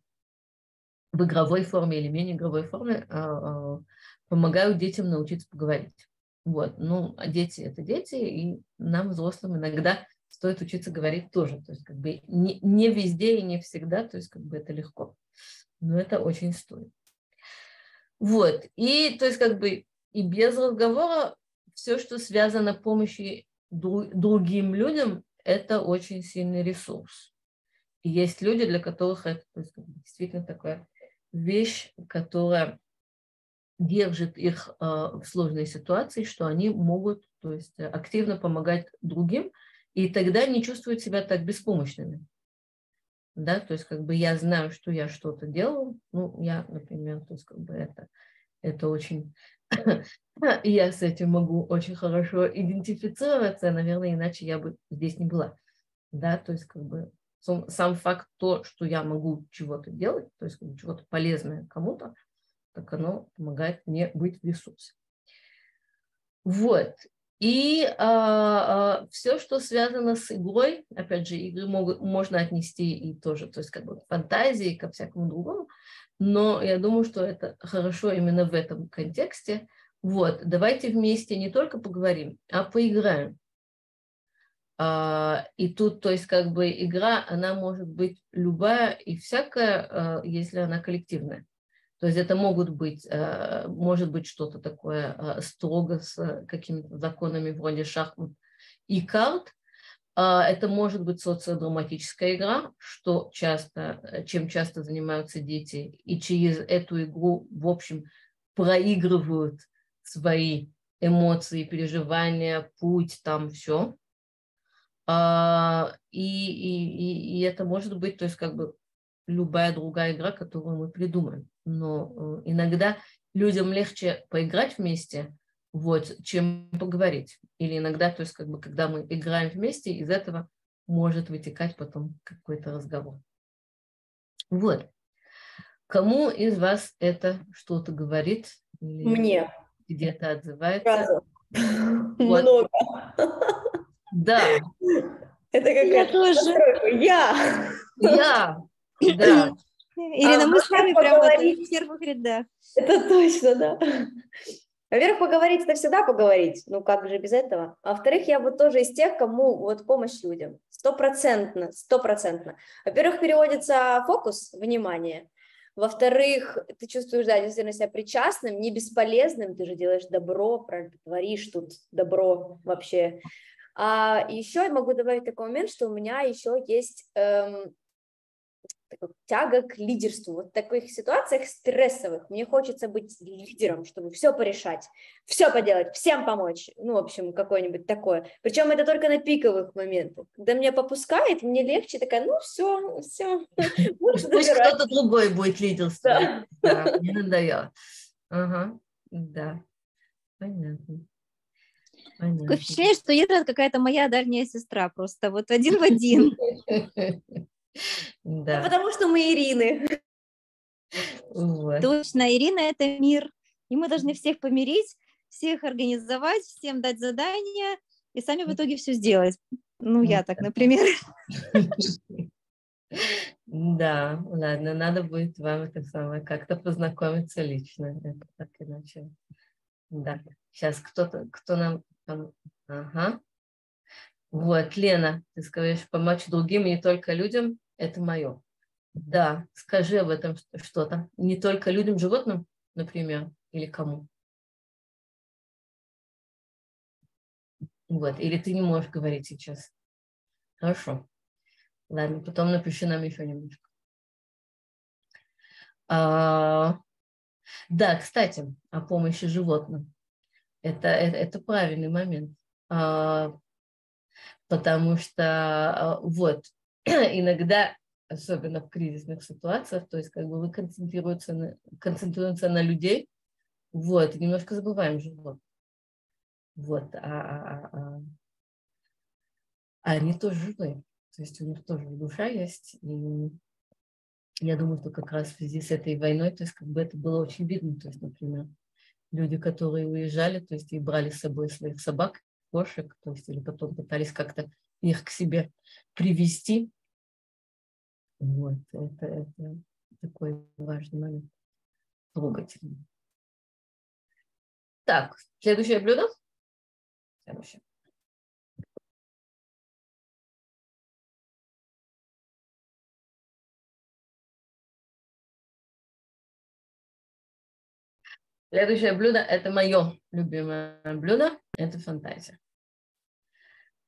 в игровой форме или менее игровой форме а, а, помогают детям научиться поговорить. Вот, ну, а дети это дети, и нам, взрослым, иногда стоит учиться говорить тоже. То есть как бы не, не везде и не всегда, то есть как бы это легко. Но это очень стоит. Вот. И то есть как бы и без разговора все, что связано помощью другим людям, это очень сильный ресурс. И есть люди, для которых это то есть, действительно такая вещь, которая держит их э, в сложной ситуации, что они могут то есть, активно помогать другим, и тогда не чувствуют себя так беспомощными. Да, то есть как бы я знаю, что я что-то делаю, ну, я, например, то есть как бы это, это очень, я с этим могу очень хорошо идентифицироваться, наверное, иначе я бы здесь не была. Да, то есть как бы сам, факт то, что я могу чего-то делать, то есть чего-то полезное кому-то, так оно помогает мне быть в ресурсе. Вот. И а, а, все, что связано с игрой, опять же, игры могут, можно отнести и тоже, то есть как бы фантазии, ко всякому другому, но я думаю, что это хорошо именно в этом контексте. Вот, давайте вместе не только поговорим, а поиграем. А, и тут, то есть как бы игра, она может быть любая и всякая, а, если она коллективная. То есть это могут быть, э, может быть что-то такое строго с какими-то законами вроде шахмат и карт. А, это может быть социодраматическая игра, что часто, чем часто занимаются дети, и через эту игру, в общем, проигрывают свои эмоции, переживания, путь, там все. А, и, и, и это может быть, то есть как бы любая другая игра, которую мы придумаем но э, иногда людям легче поиграть вместе, вот, чем поговорить. Или иногда, то есть, как бы, когда мы играем вместе, из этого может вытекать потом какой-то разговор. Вот. Кому из вас это что-то говорит? Или Мне. Где-то отзывается? Вот. Много. Да. Это какая-то... Я тоже. Я. Я. Да. Ирина, а, мы с вами прямо в первых рядах. Это точно, да. Во-первых, поговорить это всегда поговорить, ну как же без этого. А во-вторых, я вот тоже из тех, кому вот помощь людям, стопроцентно, стопроцентно. Во-первых, переводится фокус, внимание. Во-вторых, ты чувствуешь, да, действительно себя причастным, не бесполезным, ты же делаешь добро, творишь тут добро вообще. А еще я могу добавить такой момент, что у меня еще есть эм, тяга к лидерству. Вот в таких ситуациях стрессовых мне хочется быть лидером, чтобы все порешать, все поделать, всем помочь. Ну, в общем, какое-нибудь такое. Причем это только на пиковых моментах. Когда меня попускает, мне легче такая, ну, все, все. Пусть кто-то другой будет лидерствовать. Да, не надоело. Ага, да, понятно. Понятно. Такое впечатление, что Ира какая-то моя дальняя сестра, просто вот один в один. Да. Потому что мы Ирины. Точно, Ирина – это мир. И мы должны всех помирить, всех организовать, всем дать задания и сами в итоге все сделать. Ну, я так, например. Да, ладно, надо будет вам это самое как-то познакомиться лично. Это так иначе. Да, сейчас кто-то, кто нам... Ага. Вот, Лена, ты скажешь, помочь другим, не только людям это мое. Да, скажи об этом что-то. Не только людям, животным, например, или кому. Вот, или ты не можешь говорить сейчас. Хорошо. Ладно, потом напиши нам еще немножко. А, да, кстати, о помощи животным. Это, это, это правильный момент. А, потому что а, вот иногда, особенно в кризисных ситуациях, то есть как бы вы концентрируетесь на, концентрируетесь на людей, вот, и немножко забываем живот. Вот, а, а, а, а они тоже живые, то есть у них тоже душа есть, и я думаю, что как раз в связи с этой войной, то есть как бы это было очень видно, то есть, например, люди, которые уезжали, то есть и брали с собой своих собак, кошек, то есть или потом пытались как-то их к себе привести, вот, это, это такой важный момент. Трогательный. Так, следующее блюдо. Следующее. Следующее блюдо – это мое любимое блюдо, это фантазия.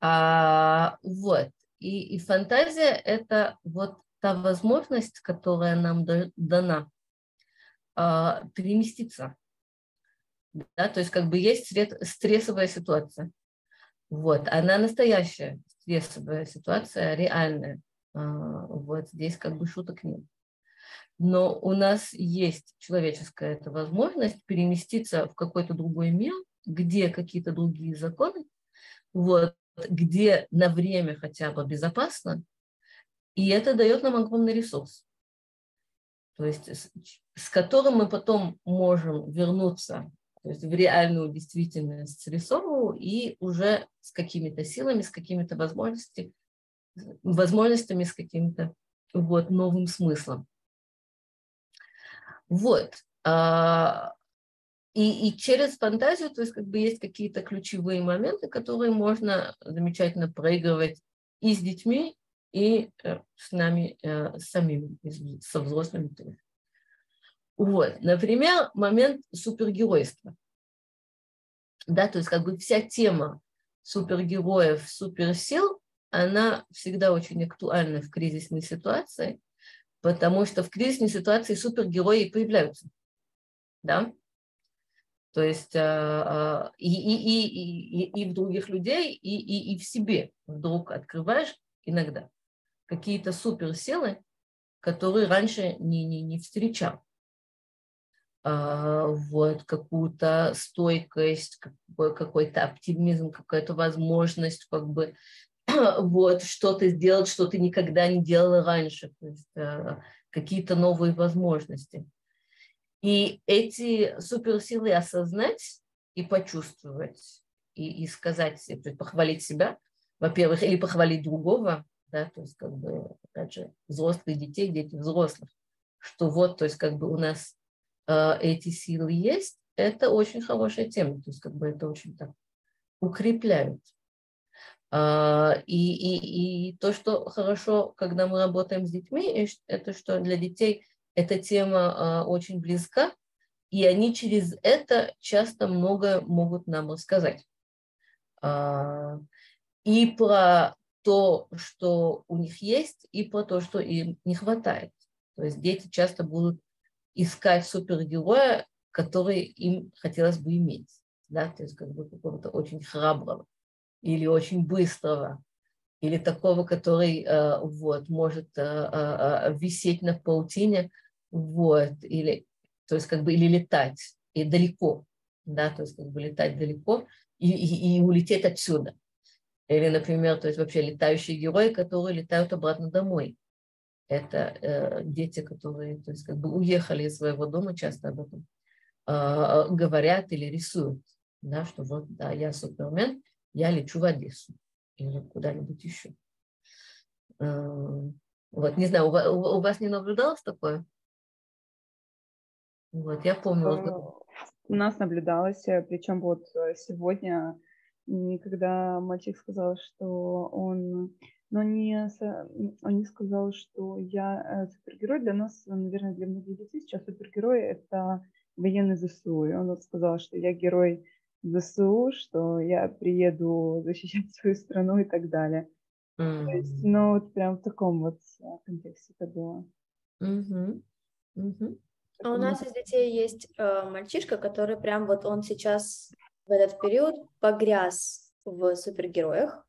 А, вот, и, и фантазия – это вот та возможность, которая нам дана, а, переместиться. Да, то есть как бы есть стрессовая ситуация. Вот, она настоящая стрессовая ситуация, реальная. А, вот здесь как бы шуток нет. Но у нас есть человеческая эта возможность переместиться в какой-то другой мир, где какие-то другие законы, вот, где на время хотя бы безопасно, и это дает нам огромный ресурс, то есть с, с которым мы потом можем вернуться то есть в реальную действительность срисовываю и уже с какими-то силами, с какими-то возможностями, возможностями, с каким-то вот новым смыслом. Вот. А, и, и через фантазию, то есть как бы есть какие-то ключевые моменты, которые можно замечательно проигрывать и с детьми, и э, с нами э, самими, со взрослыми тоже. Вот, например, момент супергеройства. Да, то есть как бы вся тема супергероев, суперсил, она всегда очень актуальна в кризисной ситуации, потому что в кризисной ситуации супергерои появляются. Да? То есть э, и, и, и, и, в других людей, и, и, и в себе вдруг открываешь иногда какие-то суперсилы, которые раньше не, не, не встречал. А, вот какую-то стойкость, какой-то оптимизм, какая-то возможность как бы вот что-то сделать, что ты никогда не делала раньше, то есть а, какие-то новые возможности. И эти суперсилы осознать и почувствовать, и, и сказать, похвалить себя, во-первых, или похвалить другого, да, то есть как бы, опять же, взрослых детей, дети взрослых, что вот, то есть как бы у нас э, эти силы есть, это очень хорошая тема, то есть как бы это очень так укрепляют. Uh, и, и, и то, что хорошо, когда мы работаем с детьми, это что для детей эта тема очень близка, и они через это часто многое могут нам рассказать. И про то, что у них есть, и про то, что им не хватает. То есть дети часто будут искать супергероя, который им хотелось бы иметь. Да? То есть как бы какого-то очень храброго или очень быстрого, или такого, который э, вот, может э, э, висеть на паутине, вот, или, то есть как бы, или летать и далеко, да, то есть как бы летать далеко и, и, и улететь отсюда. Или, например, то есть вообще летающие герои, которые летают обратно домой. Это э, дети, которые то есть, как бы уехали из своего дома, часто об этом э, говорят или рисуют. Да, что вот, да, я супермен, я лечу в Одессу или куда-нибудь еще. Э, вот, не знаю, у вас, не наблюдалось такое? Вот, я помню. Э, у нас наблюдалось, э, причем вот сегодня когда мальчик сказал, что он, но не, он не сказал, что я супергерой, для нас, наверное, для многих детей сейчас супергерой – это военный ЗСУ. И он вот сказал, что я герой ЗСУ, что я приеду защищать свою страну и так далее. Mm-hmm. То есть, ну, вот прям в таком вот э, контексте это было. Mm-hmm. Mm-hmm. А у нас из детей есть э, мальчишка, который прям вот он сейчас в этот период погряз в супергероях,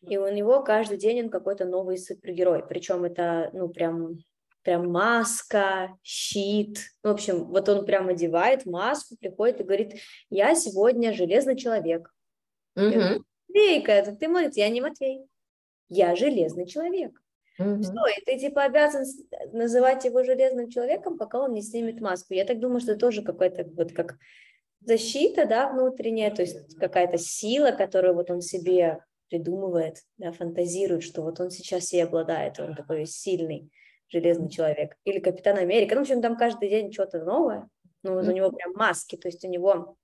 и у него каждый день он какой-то новый супергерой, причем это, ну, прям, прям маска, щит, в общем, вот он прям одевает маску, приходит и говорит, я сегодня железный человек. Угу. Матвейка, ты молодец, я не Матвей, я железный человек. Угу. Что, и ты типа обязан называть его железным человеком, пока он не снимет маску. Я так думаю, что это тоже какой-то вот как защита, да, внутренняя, то есть какая-то сила, которую вот он себе придумывает, да, фантазирует, что вот он сейчас себе обладает, он такой сильный железный человек. Или Капитан Америка. Ну, в общем, там каждый день что-то новое. Ну, у него прям маски, то есть у него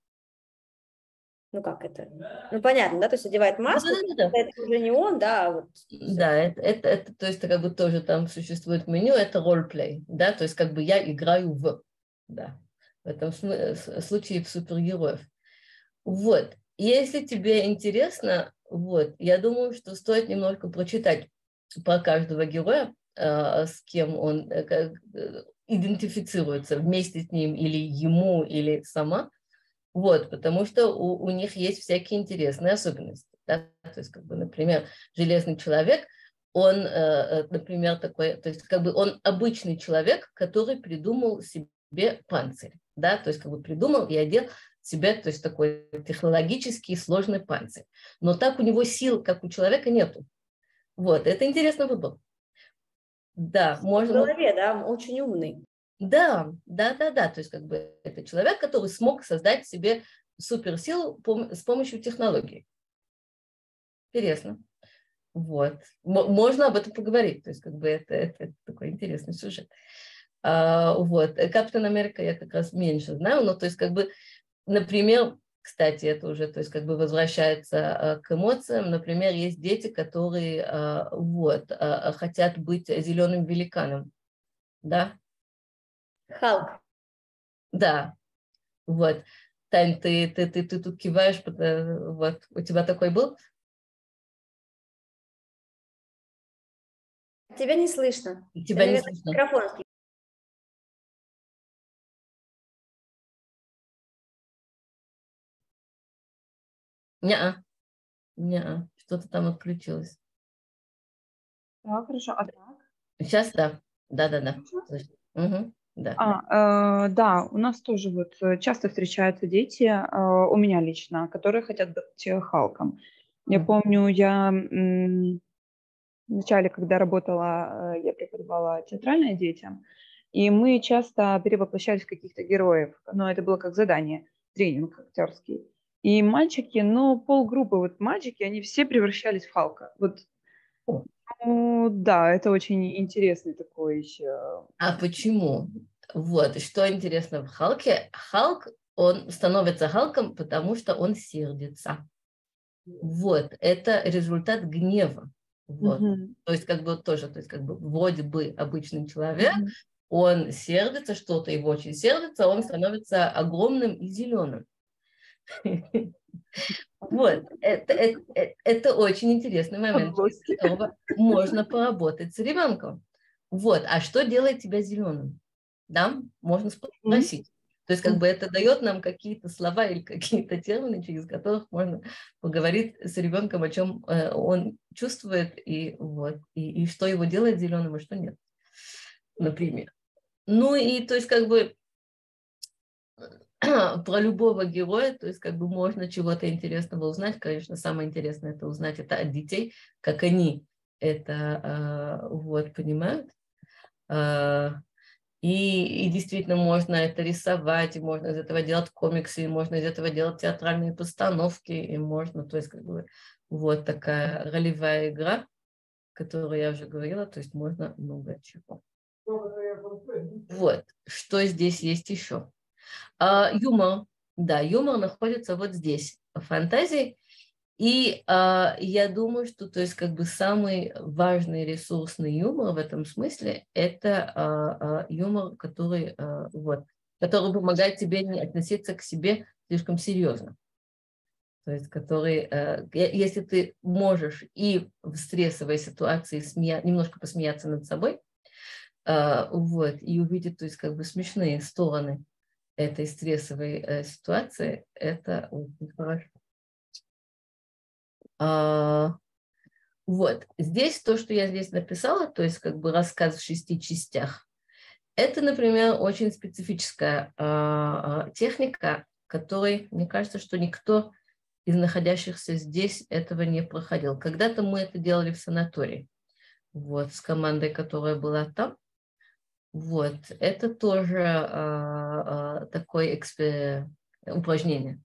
ну как это? Ну понятно, да, то есть одевает маску, да, да, да. это уже не он, да, а вот. Да, это, это, это, то есть как бы тоже там существует меню, это ролеплей, да, то есть как бы я играю в, да в этом случае в супергероев. Вот. Если тебе интересно, вот, я думаю, что стоит немножко прочитать про каждого героя, э, с кем он э, э, идентифицируется вместе с ним или ему, или сама. Вот, потому что у, у них есть всякие интересные особенности. Да? То есть, как бы, например, железный человек, он, например, такой, то есть, как бы он обычный человек, который придумал себе панцирь да, то есть как бы придумал и одел себе, то есть такой технологический сложный панцирь. Но так у него сил, как у человека, нету. Вот, это интересный выбор. Да, можно... В голове, да, очень умный. Да, да, да, да, то есть как бы это человек, который смог создать себе суперсилу с помощью технологий. Интересно. Вот. Можно об этом поговорить. То есть, как бы это, это, это такой интересный сюжет. А, вот. Э, Капитан Америка я как раз меньше знаю, но то есть как бы, например, кстати, это уже, то есть как бы возвращается а, к эмоциям. Например, есть дети, которые а, вот, хотят быть зеленым великаном, да? Халк. Да, вот. Тань, ты, ты, ты, ты тут киваешь, вот, у тебя такой был? Тебя не слышно. Тебя не слышно. Микрофон Не-а. Не-а. Что-то там отключилось. Так, хорошо. А так? Сейчас да. Да-да-да. Угу. Да. А, э, да, у нас тоже вот э, часто встречаются дети, э, у меня лично, которые хотят быть э, Халком. Я помню, я м, вначале, когда работала, э, я преподавала театральное детям, и мы часто перевоплощались в каких-то героев, но это было как задание, тренинг актерский. И мальчики, ну, полгруппы вот мальчики, они все превращались в Халка. Вот, ну, да, это очень интересный такой еще. А почему? Вот, что интересно в Халке? Халк, он становится Халком, потому что он сердится. Вот, это результат гнева. Вот. Mm-hmm. То есть, как бы тоже, то есть, как бы, вроде бы обычный человек, mm-hmm. он сердится, что-то его очень сердится, он становится огромным и зеленым. Вот, это, это, это очень интересный момент, можно поработать с ребенком. Вот, а что делает тебя зеленым? Да, можно спросить. То есть как бы это дает нам какие-то слова или какие-то термины, через которых можно поговорить с ребенком, о чем э, он чувствует и, вот, и, и что его делает зеленым, и что нет, например. Ну и то есть как бы про любого героя, то есть как бы можно чего-то интересного узнать. Конечно, самое интересное это узнать это от детей, как они это э, вот понимают. Э, и, и действительно можно это рисовать, и можно из этого делать комиксы, и можно из этого делать театральные постановки, и можно, то есть как бы вот такая ролевая игра, которую я уже говорила, то есть можно много чего. Вот, что здесь есть еще? А, юмор, да, юмор находится вот здесь, в фантазии, и а, я думаю, что то есть как бы самый важный ресурсный юмор в этом смысле это а, а, юмор, который а, вот, который помогает тебе не относиться к себе слишком серьезно. То есть, который, а, если ты можешь и в стрессовой ситуации смея, немножко посмеяться над собой, а, вот, и увидеть, то есть, как бы смешные стороны этой стрессовой а, ситуации, это очень хорошо. А, вот, здесь то, что я здесь написала, то есть как бы рассказ в шести частях, это, например, очень специфическая а, а, техника, которой, мне кажется, что никто из находящихся здесь этого не проходил. Когда-то мы это делали в санатории, вот, с командой, которая была там. Вот, это тоже а, а, такое экспер... упражнение,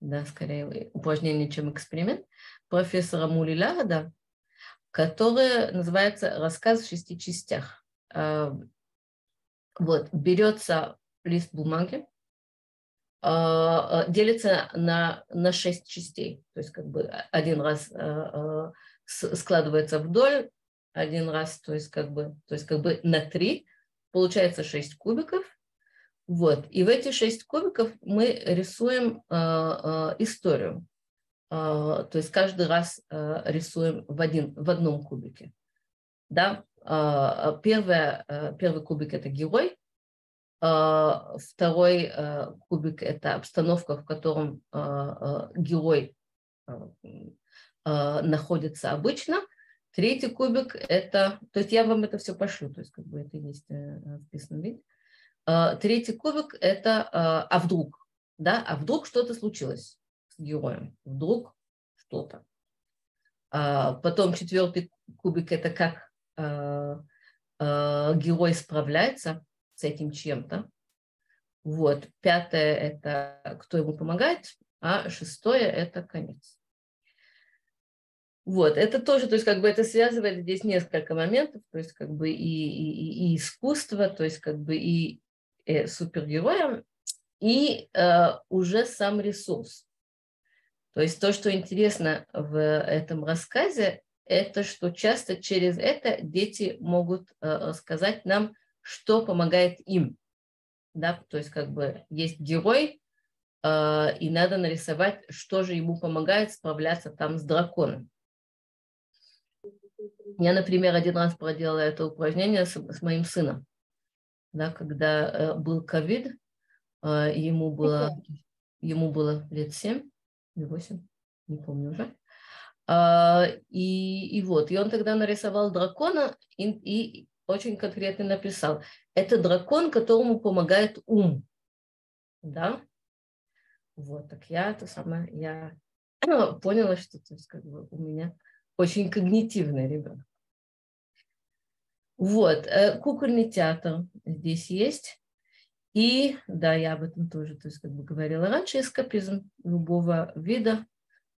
да, скорее упражнение, чем эксперимент профессора Мули Ларда, которое называется «Рассказ в шести частях». А, вот, берется лист бумаги, а, делится на, на шесть частей. То есть как бы один раз складывается вдоль, один раз, то есть как бы, то есть как бы на три, получается шесть кубиков. Вот. И в эти шесть кубиков мы рисуем историю. А, то есть каждый раз а, рисуем в, один, в одном кубике. Да? А, первое, первый кубик – это герой, второй кубик – это обстановка, в котором герой находится обычно. Третий кубик – это… То есть я вам это все пошлю, то есть как бы это есть э, в писанном виде. Третий кубик – это «а вдруг?», да, а вдруг что-то случилось с героем. Вдруг что-то. А потом четвертый кубик – это как а, а, герой справляется с этим чем-то. Вот. Пятое – это кто ему помогает, а шестое – это конец. Вот, это тоже, то есть как бы это связывает здесь несколько моментов, то есть как бы и, и, и искусство, то есть как бы и, э, супергероя, и э, уже сам ресурс. То есть то, что интересно в этом рассказе, это что часто через это дети могут э, рассказать нам, что помогает им. Да? То есть как бы есть герой, э, и надо нарисовать, что же ему помогает справляться там с драконом. Я, например, один раз проделала это упражнение с, с моим сыном. Да, когда э, был ковид, ему было, ему было лет семь, или 8, не помню уже. А, и, и вот, и он тогда нарисовал дракона и, и очень конкретно написал, это дракон, которому помогает ум. Да? Вот, так я это самое, я поняла, что то есть, как бы, у меня очень когнитивный ребенок. Вот, э, кукольный театр здесь есть. И, да, я об этом тоже, то есть, как бы говорила раньше, эскапизм любого вида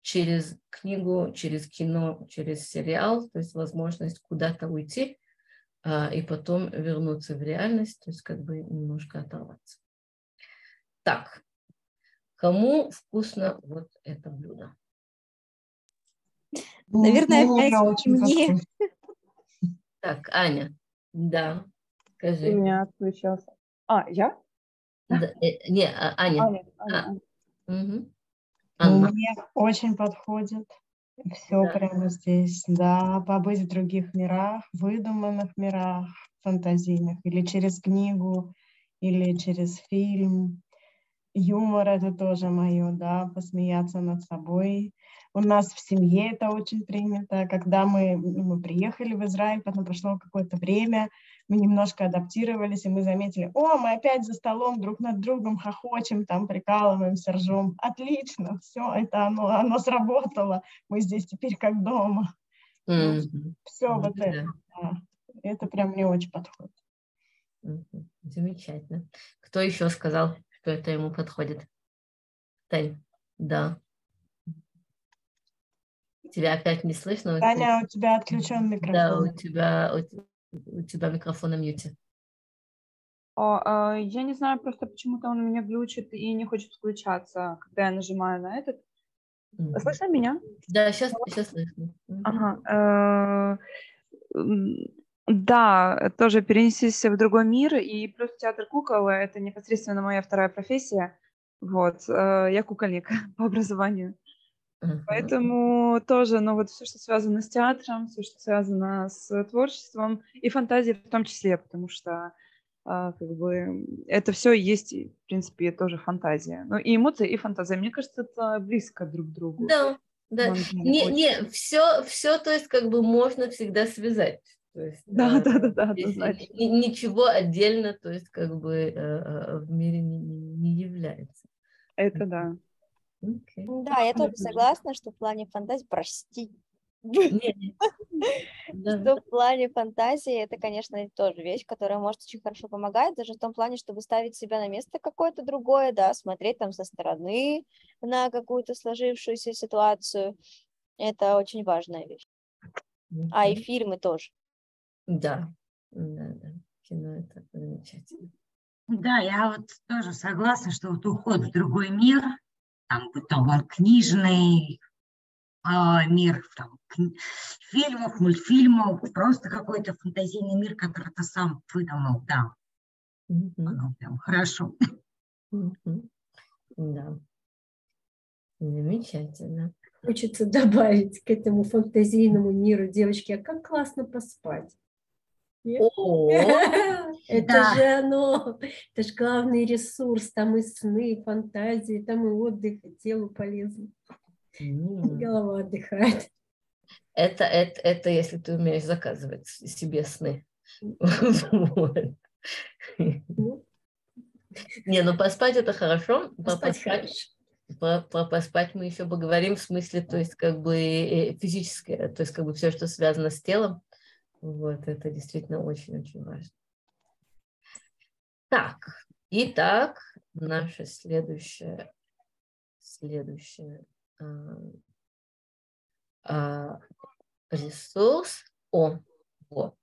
через книгу, через кино, через сериал, то есть возможность куда-то уйти а, и потом вернуться в реальность, то есть как бы немножко оторваться. Так, кому вкусно вот это блюдо? Наверное, опять мне. Так, Аня, да, Скажи. У меня отключился. А, я? Да, э, не, а, Аня. Аня, Аня, а. Угу. Анна. Мне очень подходит. Все да. прямо здесь, да, побыть в других мирах, выдуманных мирах, фантазийных, или через книгу, или через фильм. Юмор это тоже мое, да, посмеяться над собой. У нас в семье это очень принято. Когда мы, мы приехали в Израиль, потом прошло какое-то время, мы немножко адаптировались, и мы заметили, о, мы опять за столом друг над другом хохочем, там прикалываемся, ржем. Отлично, все, это оно, оно сработало. Мы здесь теперь как дома. Mm-hmm. Все mm-hmm. вот это. Да. Это прям мне очень подходит. Замечательно. Кто еще сказал, что это ему подходит? Тань, да. Тебя опять не слышно? Таня, у тебя отключен микрофон. Да, у тебя, у, у тебя микрофон на мьюте. О, а, я не знаю, просто почему-то он меня глючит и не хочет включаться, когда я нажимаю на этот. Mm-hmm. Слышно меня? Да, сейчас, сейчас слышно. Ага. Э, да, тоже перенестись в другой мир, и плюс театр кукол – это непосредственно моя вторая профессия. Вот, э, я кукольник по образованию. Поэтому тоже, ну вот все, что связано с театром, все, что связано с творчеством и фантазией в том числе, потому что а, как бы это все есть, в принципе, тоже фантазия. Ну и эмоции, и фантазия. Мне кажется, это близко друг к другу. Да, да. Не, не, все, все, то есть как бы можно всегда связать. То есть, да, да, да, да, однозначно. Ничего отдельно, то есть как бы э, э, в мире не, не является. Это да. Okay. Да, я тоже согласна, что в плане фантазии, прости, что в плане фантазии это, конечно, тоже вещь, которая может очень хорошо помогать, даже в том плане, чтобы ставить себя на место какое-то другое, да, смотреть там со стороны на какую-то сложившуюся ситуацию. Это очень важная вещь. А и фильмы тоже. Да, да, да. Кино это замечательно. Да, я вот тоже согласна, что вот уход в другой мир, там, будь то он книжный, а, мир там, фильмов, мультфильмов, просто какой-то фантазийный мир, который ты сам выдумал, да. Mm-hmm. Оно прям хорошо. Mm-hmm. Да. Замечательно. Хочется добавить к этому фантазийному миру, девочки, а как классно поспать. Это же оно, это же главный ресурс, там и сны, и фантазии, там и отдых, и телу полезно. Голова отдыхает. Это, это, это если ты умеешь заказывать себе сны. Ну. Не, ну поспать это хорошо. Поспать, хорошо. Про, про поспать мы еще поговорим в смысле, то есть как бы э, физическое, то есть как бы все, что связано с телом. Вот, это действительно очень-очень важно. Так, итак, наша следующая, следующая а, а, ресурс. О, вот.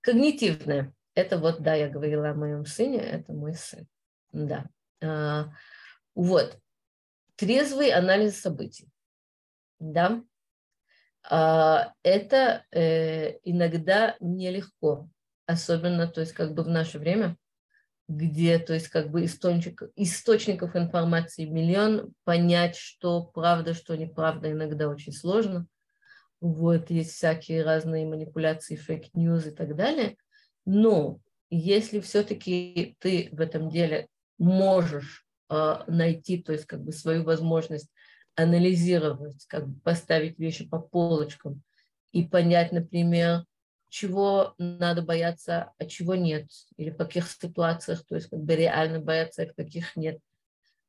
Когнитивное. Это вот, да, я говорила о моем сыне, это мой сын. Да. А, вот. Трезвый анализ событий. Да. Это э, иногда нелегко, особенно, то есть как бы в наше время, где, то есть как бы источник, источников информации миллион, понять, что правда, что неправда, иногда очень сложно. Вот, есть всякие разные манипуляции, fake news и так далее. Но если все-таки ты в этом деле можешь э, найти, то есть как бы свою возможность анализировать, как бы поставить вещи по полочкам и понять, например, чего надо бояться, а чего нет, или в каких ситуациях, то есть как бы реально бояться, а в каких нет.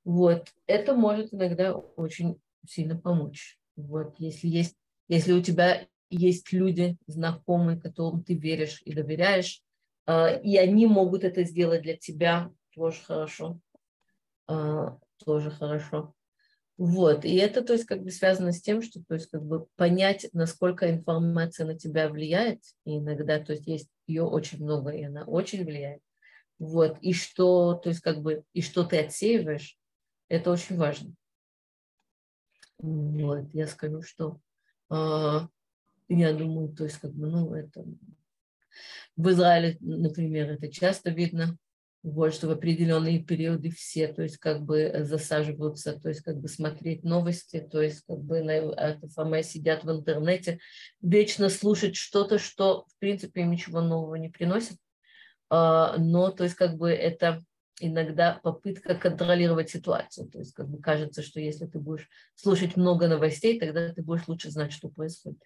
Вот, это может иногда очень сильно помочь. Вот, если есть, если у тебя есть люди, знакомые, которым ты веришь и доверяешь, э, и они могут это сделать для тебя, тоже хорошо, э, тоже хорошо. Вот, и это, то есть, как бы связано с тем, что, то есть, как бы понять, насколько информация на тебя влияет, и иногда, то есть, есть ее очень много, и она очень влияет, вот, и что, то есть, как бы, и что ты отсеиваешь, это очень важно. Вот, я скажу, что э, я думаю, то есть, как бы, ну, это В Израиле, например, это часто видно, вот, что в определенные периоды все, то есть как бы засаживаются, то есть как бы смотреть новости, то есть как бы на это самое сидят в интернете, вечно слушать что-то, что в принципе ничего нового не приносит, а, но то есть как бы это иногда попытка контролировать ситуацию. То есть как бы кажется, что если ты будешь слушать много новостей, тогда ты будешь лучше знать, что происходит.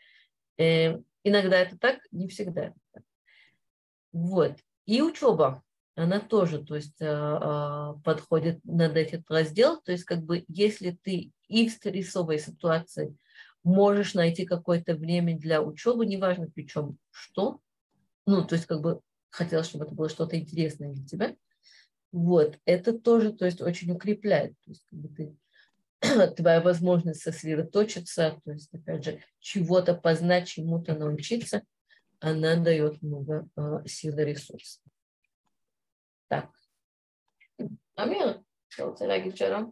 Э, иногда это так, не всегда это так. Вот. И учеба, она тоже, то есть э, подходит над этот раздел. То есть как бы если ты и в стрессовой ситуации можешь найти какое-то время для учебы, неважно причем что, ну, то есть как бы хотелось, чтобы это было что-то интересное для тебя – вот, это тоже, то есть, очень укрепляет. То есть, как бы ты, твоя возможность сосредоточиться, то есть, опять же, чего-то познать, чему-то научиться, она дает много э, сил и ресурсов. Так. Амир, что ты раги вчера?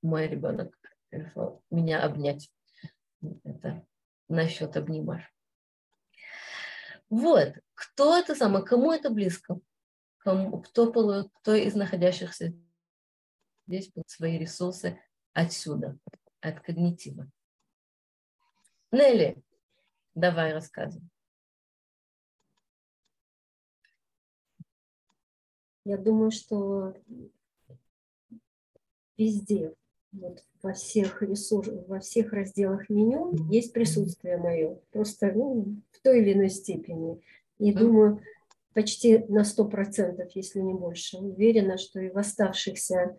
Мой ребенок пришел меня обнять. Это насчет обнимашь. Вот, кто это самое, кому это близко? Кому, кто, кто из находящихся здесь свои ресурсы отсюда, от когнитива? Нелли, давай рассказывай. Я думаю, что везде, вот во всех ресурсах, во всех разделах меню есть присутствие мое, просто ну, в той или иной степени. И думаю, почти на сто процентов, если не больше, уверена, что и в оставшихся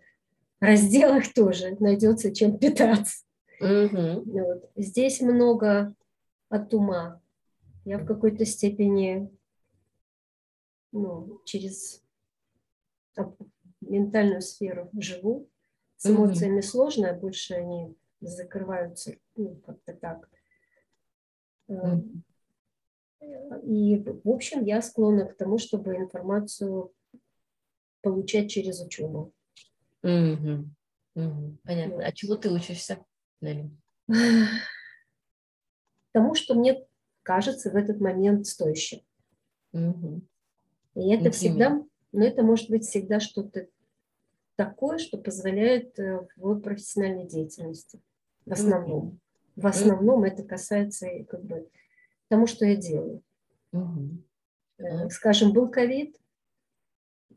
разделах тоже найдется чем питаться. mm Вот. Здесь много от ума. Я в какой-то степени ну, через ментальную сферу живу. С эмоциями mm сложно, а больше они закрываются ну, как-то так. mm и, в общем, я склонна к тому, чтобы информацию получать через учебу. Угу. Угу. Понятно. А чего ты учишься, Нелли? Тому, что мне кажется в этот момент стоящим. Угу. И это Например? всегда, но это может быть всегда что-то такое, что позволяет э, в профессиональной деятельности. В основном. В основном это касается как бы тому, что я делаю. Угу. Скажем, был ковид,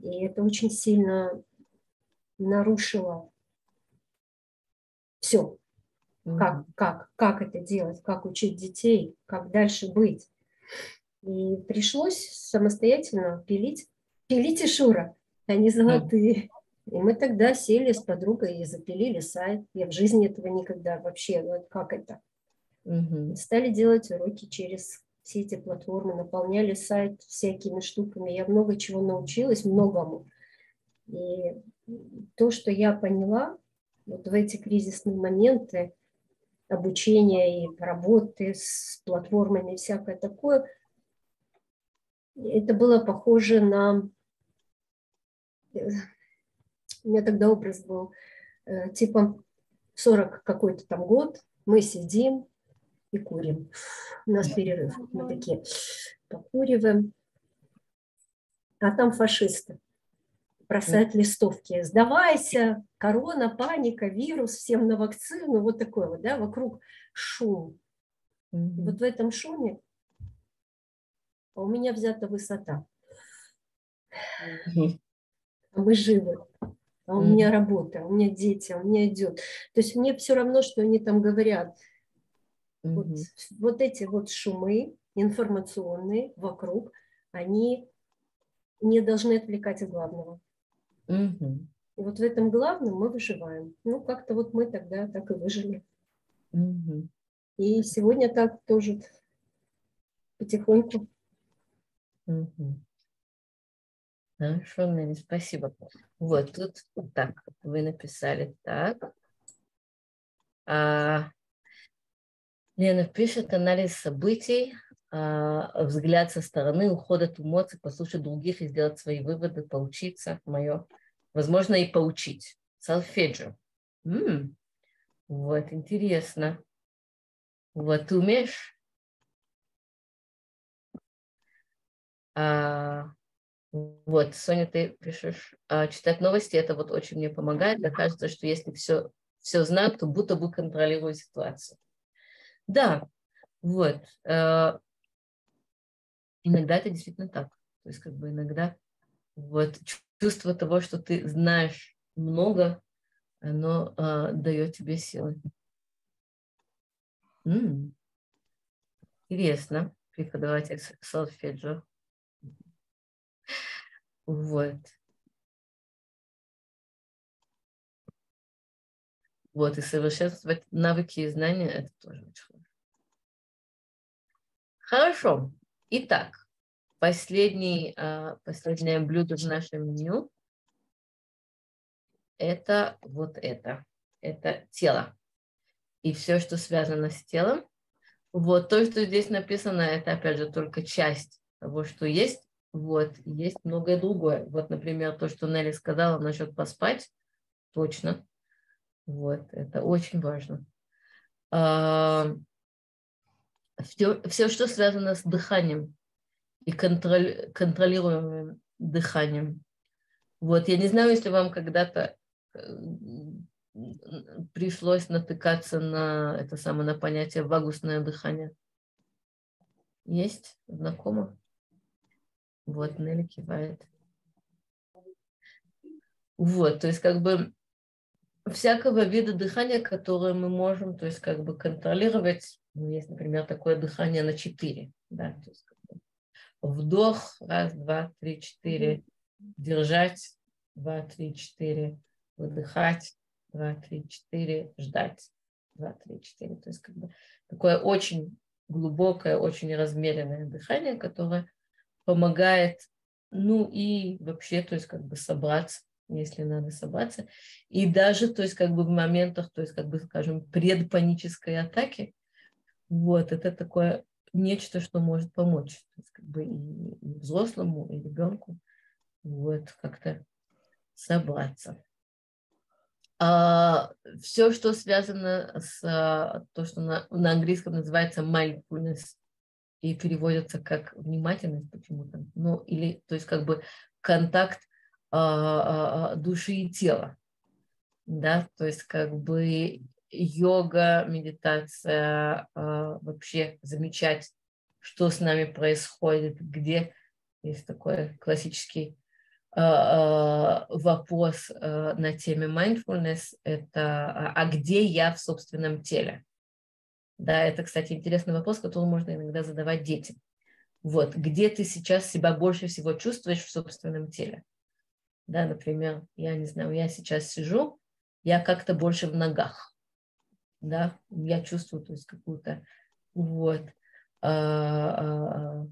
и это очень сильно нарушило все. Угу. Как, как, как это делать, как учить детей, как дальше быть. И пришлось самостоятельно пилить, пилить и Шура, они золотые. И мы тогда сели с подругой и запилили сайт. Я в жизни этого никогда вообще, ну как это? Угу. Стали делать уроки через все эти платформы, наполняли сайт всякими штуками. Я много чего научилась, многому. И то, что я поняла вот в эти кризисные моменты обучения и работы с платформами, всякое такое, это было похоже на... У меня тогда образ был, э, типа 40 какой-то там год, мы сидим, и курим. У нас перерыв. Мы такие покуриваем. А там фашисты бросают листовки. Сдавайся, корона, паника, вирус, всем на вакцину. Вот такое вот, да, вокруг шум. Mm-hmm. Вот в этом шуме а у меня взята высота. Mm-hmm. А мы живы. А у меня работа, у меня дети, а у меня идет. То есть мне все равно, что они там говорят – Mm-hmm. Вот, вот эти вот шумы информационные вокруг, они не должны отвлекать от главного. Mm-hmm. И вот в этом главном мы выживаем. Ну, как-то вот мы тогда так и выжили. Mm-hmm. И сегодня так тоже потихоньку. Mm-hmm. Хорошо, Нелли, спасибо. Вот, тут вот так, вы написали так. А, Лена пишет анализ событий, а, взгляд со стороны, уход от эмоций, послушать других и сделать свои выводы, поучиться, мое, возможно, и поучить. Салфеджо. Вот, интересно. Вот, ты умеешь? А, вот, Соня, ты пишешь, а, читать новости, это вот очень мне помогает. Мне кажется, что если все, все знаю, то будто бы контролирую ситуацию. Да, вот. А, иногда это действительно так. То есть как бы иногда вот чувство того, что ты знаешь много, оно а, дает тебе силы. М-м. Интересно, преподаватель солфеджио. Вот. Вот, и совершенствовать навыки и знания – это тоже очень хорошо. Хорошо. Итак, последний, а, последнее блюдо в нашем меню – это вот это. Это тело. И все, что связано с телом. Вот то, что здесь написано, это, опять же, только часть того, что есть. Вот, есть многое другое. Вот, например, то, что Нелли сказала насчет поспать, точно. Вот, это очень важно. А, все, все, что связано с дыханием и контроль, контролируемым дыханием. Вот, я не знаю, если вам когда-то э, пришлось натыкаться на это самое на понятие вагусное дыхание. Есть? Знакомо? Вот, Нелли кивает. Вот, то есть как бы всякого вида дыхания, которое мы можем, то есть как бы контролировать. Ну, есть, например, такое дыхание на четыре. Да, то есть как бы вдох, раз, два, три, четыре, держать, два, три, четыре, выдыхать, два, три, четыре, ждать, два, три, четыре. То есть как бы такое очень глубокое, очень размеренное дыхание, которое помогает, ну и вообще, то есть как бы собраться, если надо собраться. И даже, то есть как бы в моментах, то есть как бы, скажем, предпанической атаки, вот, это такое нечто, что может помочь, то есть как бы и, взрослому, и ребенку, вот, как-то собраться. А, все, что связано с то, что на, на английском называется mindfulness, и переводится как внимательность почему-то, ну или, то есть как бы контакт а, а, души и тела, да, то есть как бы йога, медитация, а, вообще замечать, что с нами происходит, где есть такой классический а, а, вопрос а, на теме mindfulness, это а где я в собственном теле? Да, это, кстати, интересный вопрос, который можно иногда задавать детям. Вот, где ты сейчас себя больше всего чувствуешь в собственном теле? Да, например, я не знаю, я сейчас сижу, я как-то больше в ногах, да, я чувствую, то есть какую-то, вот, а, а,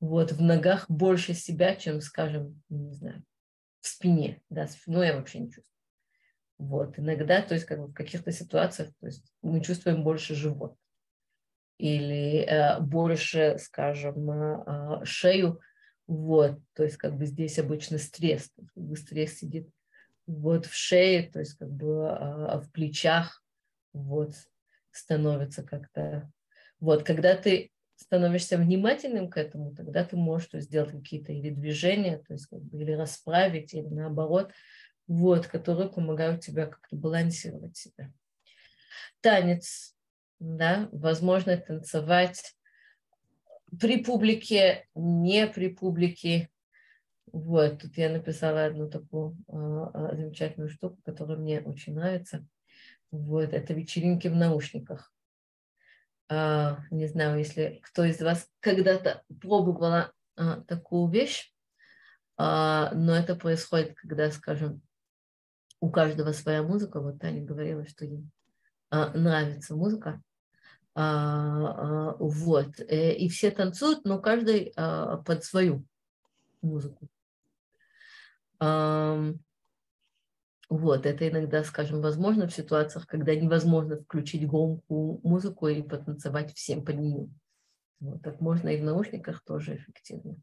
вот в ногах больше себя, чем, скажем, не знаю, в спине, да, спину я вообще не чувствую. Вот, иногда, то есть как бы в каких-то ситуациях, то есть мы чувствуем больше живот. Или э, больше, скажем, э, шею, вот, то есть как бы здесь обычно стресс, как бы стресс сидит вот в шее, то есть как бы э, в плечах, вот, становится как-то, вот, когда ты становишься внимательным к этому, тогда ты можешь то есть, сделать какие-то или движения, то есть как бы или расправить, или наоборот, вот, которые помогают тебе как-то балансировать себя. Танец, да, возможно танцевать при публике, не при публике. Вот, тут я написала одну такую э, замечательную штуку, которая мне очень нравится. Вот, это вечеринки в наушниках. Э, не знаю, если кто из вас когда-то пробовала э, такую вещь, э, но это происходит, когда, скажем, у каждого своя музыка. Вот Таня говорила, что ей а, нравится музыка. А, а, вот. Э, и все танцуют, но каждый под свою музыку. Вот, это иногда, скажем, возможно в ситуациях, когда невозможно включить громкую музыку и потанцевать всем под нее. Вот, так можно и в наушниках тоже эффективно.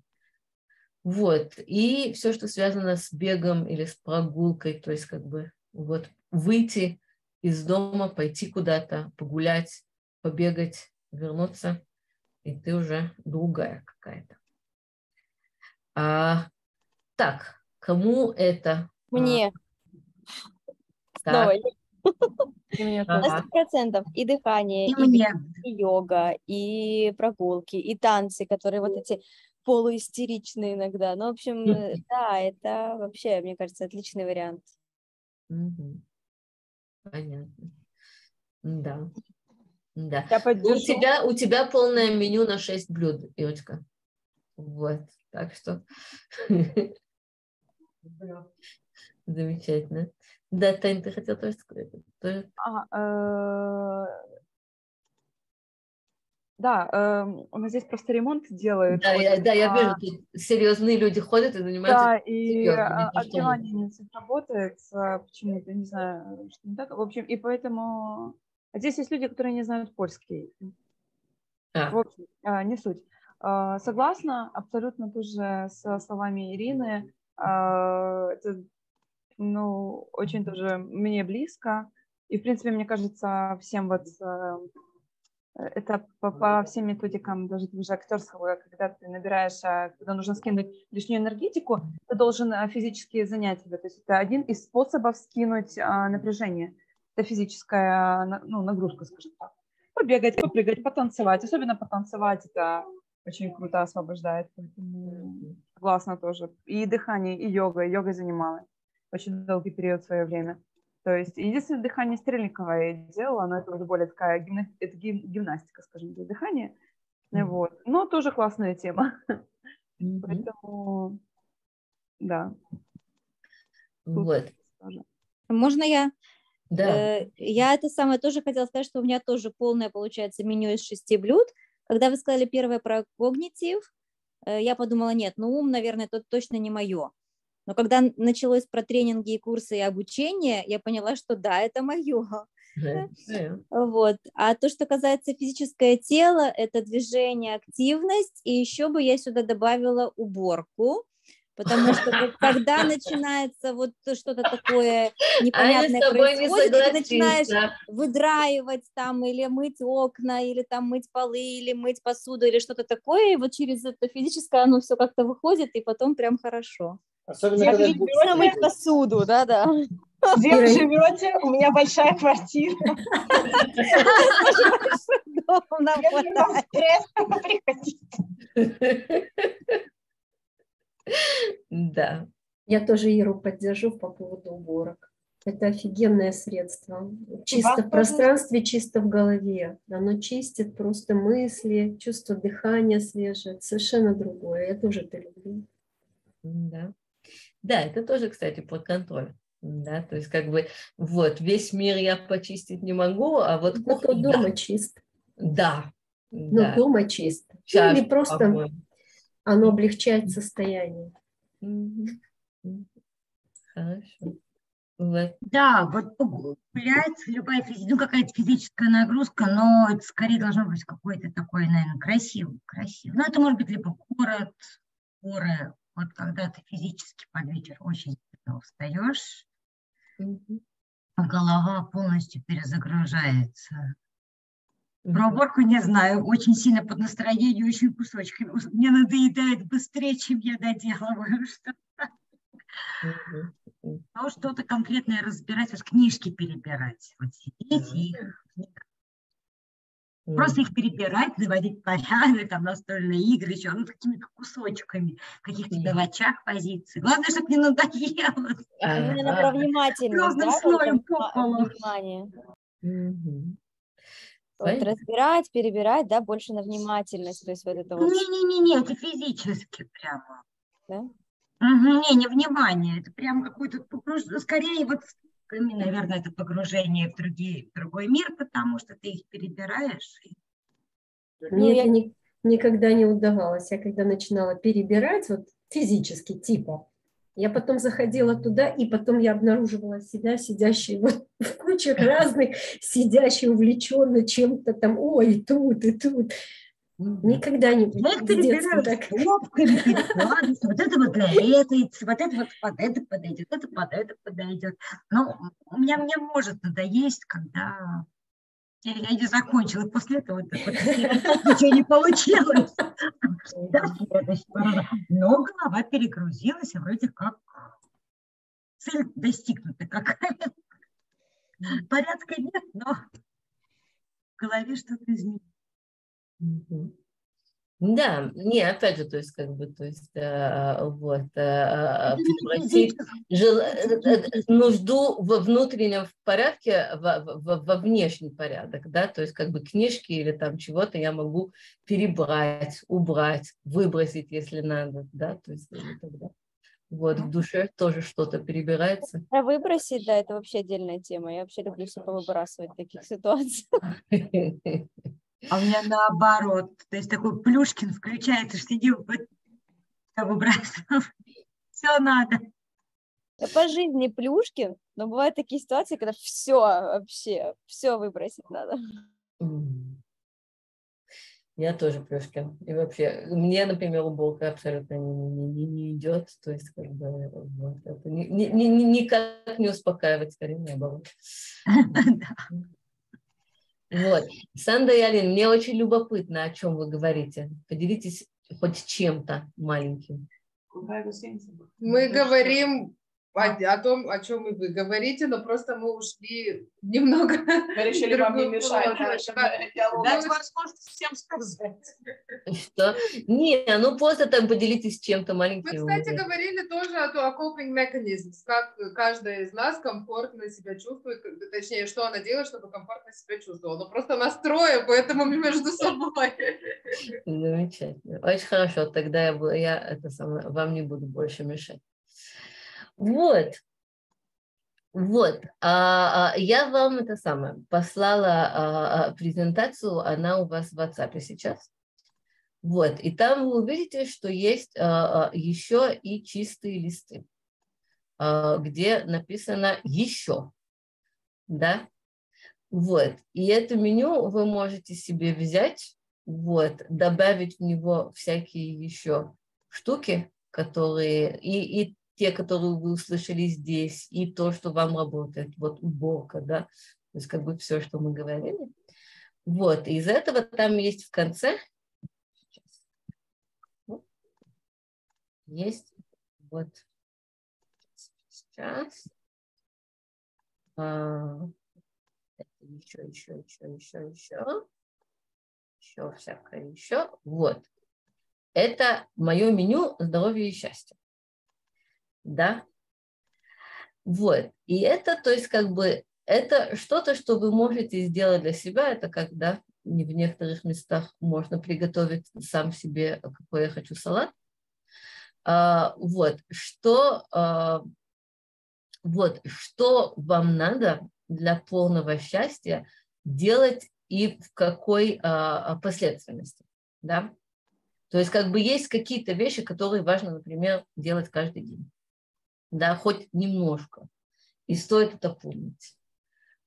Вот. И все, что связано с бегом или с прогулкой, то есть как бы вот выйти из дома, пойти куда-то, погулять, побегать, вернуться, и ты уже другая какая-то. А, так, кому это? Мне. Снова. На сто процентов. И дыхание, и, и, и йога, и прогулки, и танцы, которые вот эти полуистеричные иногда. Ну, в общем, э, да, это вообще, мне кажется, отличный вариант. Понятно. Да. Да. Я у, тебя, у тебя полное меню на 6 блюд, Юлечка. Вот. Так что замечательно. Да, Тань, ты хотела тоже сказать? Тоже... А, э... Да, э, у нас здесь просто ремонт делают. Да, я, да, я вижу, тут серьезные люди ходят и занимаются. Да, и отбивание не работает почему-то, не знаю, что не так. В общем, и поэтому здесь есть люди, которые не знают польский. А. В общем, а, не суть. А, согласна абсолютно тоже со словами Ирины. А, это ну, очень тоже мне близко. И, в принципе, мне кажется, всем вот э, это по, по всем методикам даже уже актерского, когда ты набираешь, а, когда нужно скинуть лишнюю энергетику, ты должен а, физически занять себя. То есть это один из способов скинуть напряжение. Это физическая ну, нагрузка, скажем так. Побегать, попрыгать, потанцевать. Особенно потанцевать, это очень круто освобождает. Поэтому классно тоже. И дыхание, и йога. Йогой занималась очень долгий период в свое время. То есть единственное дыхание стрельниковое я делала, но это уже более такая гимна... это гимнастика, скажем, для дыхания. Mm-hmm. Вот. Но тоже классная тема. Mm-hmm. Поэтому, да. Вот. Можно я? Да. Э, я это самое тоже хотела сказать, что у меня тоже полное получается меню из шести блюд. Когда вы сказали первое про когнитив, э, я подумала, нет, ну ум, наверное, это точно не мое. Но когда началось про тренинги и курсы и обучение, я поняла, что да, это мое. Вот. А то, что касается физическое тело, это движение, активность, и еще бы я сюда добавила уборку, потому что когда начинается вот что-то такое непонятное происходит, не ты начинаешь выдраивать там или мыть окна, или там мыть полы, или мыть посуду, или что-то такое, и вот через это физическое оно все как-то выходит, и потом прям хорошо. Особенно, Я когда... Живете... мыть посуду, да-да. Где вы живете? У меня большая квартира. Да. Я тоже Иру поддержу по поводу уборок. Это офигенное средство. Чисто в пространстве, чисто в голове. Оно чистит просто мысли, чувство дыхания свежее. Совершенно другое. Я тоже это люблю. Да. Да, это тоже, кстати, под контроль. Да, то есть как бы вот весь мир я почистить не могу, а вот кухня, дома да. чист. Да. Ну, да. дома чист. Чаш, Или просто оно облегчает состояние. Хорошо. Вот. Да, вот гулять, любая физи... ну, какая-то физическая нагрузка, но это скорее должно быть какой-то такой, наверное, красивый, красивый. Ну, это может быть либо город, горы, вот когда ты физически под вечер очень устаешь, mm-hmm. голова полностью перезагружается. Mm-hmm. Про уборку не знаю, очень сильно под настроение, очень кусочками. Мне надоедает быстрее, чем я доделываю что-то. Mm-hmm. Но что-то конкретное разбирать, вот книжки перебирать, вот сидеть и их Просто их перебирать, заводить порядок, там настольные игры, еще, ну, какими-то кусочками каких-то мелочах позиций. Главное, чтобы не надоело. Именно про внимательность, да? слоем по полу. Внимание. Вот разбирать, перебирать, да, больше на внимательность, то есть вот это вот. Не-не-не, это физически прямо. Да? Угу, не, не внимание, это прям какой-то, скорее вот наверное, это погружение в, другие, в другой мир, потому что ты их перебираешь. Мне это ни, никогда не удавалось. Я когда начинала перебирать, вот физически, типа, я потом заходила туда, и потом я обнаруживала себя, сидящей вот в кучах разных, сидящей увлеченно чем-то там, ой, и тут, и тут. Никогда не Некоторые так. кнопками перекладываются, вот это вот для этой, вот это вот под это подойдет, это под это подойдет. Но у меня мне может надоесть, когда я не закончила. После этого ничего не получилось. Но голова перегрузилась, и вроде как цель достигнута какая-то. Порядка нет, но в голове что-то изменилось. Да, не, опять же, то есть, как бы, то есть, э, вот, э, превратить жел... нужду во внутреннем порядке во, во, во внешний порядок, да, то есть, как бы, книжки или там чего-то я могу перебрать, убрать, выбросить, если надо, да, то есть, тогда. Вот, в душе тоже что-то перебирается. А выбросить, да, это вообще отдельная тема. Я вообще люблю все повыбрасывать в таких ситуациях. А у меня наоборот. То есть такой Плюшкин включается, что сидел, выбрасывал. Все надо. Я по жизни Плюшкин, но бывают такие ситуации, когда все вообще, все выбросить надо. Я тоже Плюшкин. И вообще, мне, например, уборка абсолютно не, не, не, не идет. То есть, как бы, вот, это ни, ни, ни, никак не успокаивает, скорее наоборот. Вот. Санда и Алин, мне очень любопытно, о чем вы говорите. Поделитесь хоть чем-то маленьким. Мы говорим о, о том, о чем и вы говорите, но просто мы ушли немного. Мы решили вам не мешать. Дать возможность всем сказать. Что? Не, ну просто там поделитесь чем-то маленьким. Мы, кстати, говорили тоже о, о coping mechanisms, как каждая из нас комфортно себя чувствует, точнее, что она делает, чтобы комфортно себя чувствовала. Ну просто настроя, поэтому между собой. Замечательно. Очень хорошо, тогда я, я это самое, вам не буду больше мешать. Вот. Вот, а, а, я вам это самое послала а, а, презентацию, она у вас в WhatsApp сейчас. Вот, и там вы увидите, что есть еще и чистые листы, где написано еще, да. Вот, и это меню вы можете себе взять, вот, добавить в него всякие еще штуки, которые и, и те, которые вы услышали здесь, и то, что вам работает, вот уборка, да, то есть как бы все, что мы говорили. Вот, и из этого там есть в конце, есть. Вот. Сейчас, а, еще, еще, еще, еще, еще, еще всякое еще, вот. Это мое меню здоровья и счастья да. Вот. И это, то есть, как бы, это что-то, что вы можете сделать для себя, это когда в некоторых местах можно приготовить сам себе, какой я хочу салат. А, вот, что, а, вот, что вам надо для полного счастья делать и в какой а, последовательности, да? То есть как бы есть какие-то вещи, которые важно, например, делать каждый день да, хоть немножко. И стоит это помнить.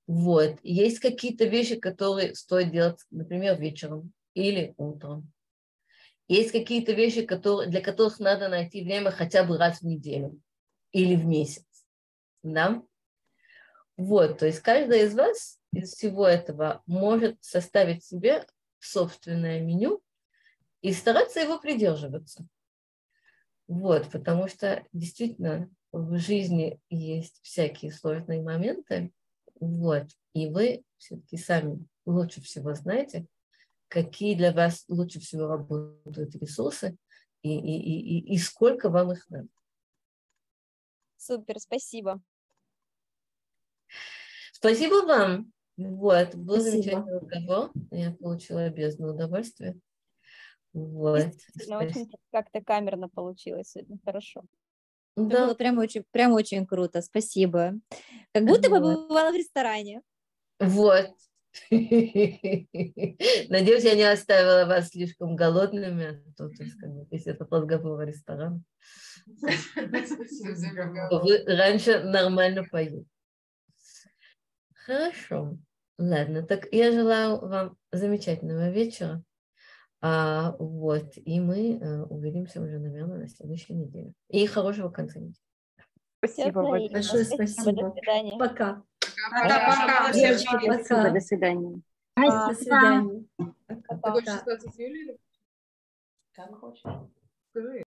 Вот. Есть какие-то вещи, которые стоит делать, например, вечером или утром. Есть какие-то вещи, которые, для которых надо найти время хотя бы раз в неделю или в месяц. Да? Вот, то есть каждая из вас из всего этого может составить себе собственное меню и стараться его придерживаться. Вот, потому что действительно в жизни есть всякие сложные моменты, вот, и вы все-таки сами лучше всего знаете, какие для вас лучше всего работают ресурсы и, и, и, и сколько вам их надо. Супер, спасибо. Спасибо вам. Вот, был спасибо. замечательный разговор. Я получила бездну удовольствия. Вот. Очень как-то камерно получилось сегодня, хорошо. Да. Было прям очень, прям очень круто, спасибо. Как будто бы побывала в ресторане. Вот. Надеюсь, я не оставила вас слишком голодными, а то, то есть, как бы, если это разговор ресторан. Вы раньше нормально поели. Хорошо. Ладно, так я желаю вам замечательного вечера. А, вот, и мы а, увидимся уже, наверное, на следующей неделе. И хорошего конца недели. Спасибо большое. Спасибо. До свидания. Пока. Пока-пока. До свидания. До свидания. Ты хочешь остаться с Юлией? Как хочешь. Скажи.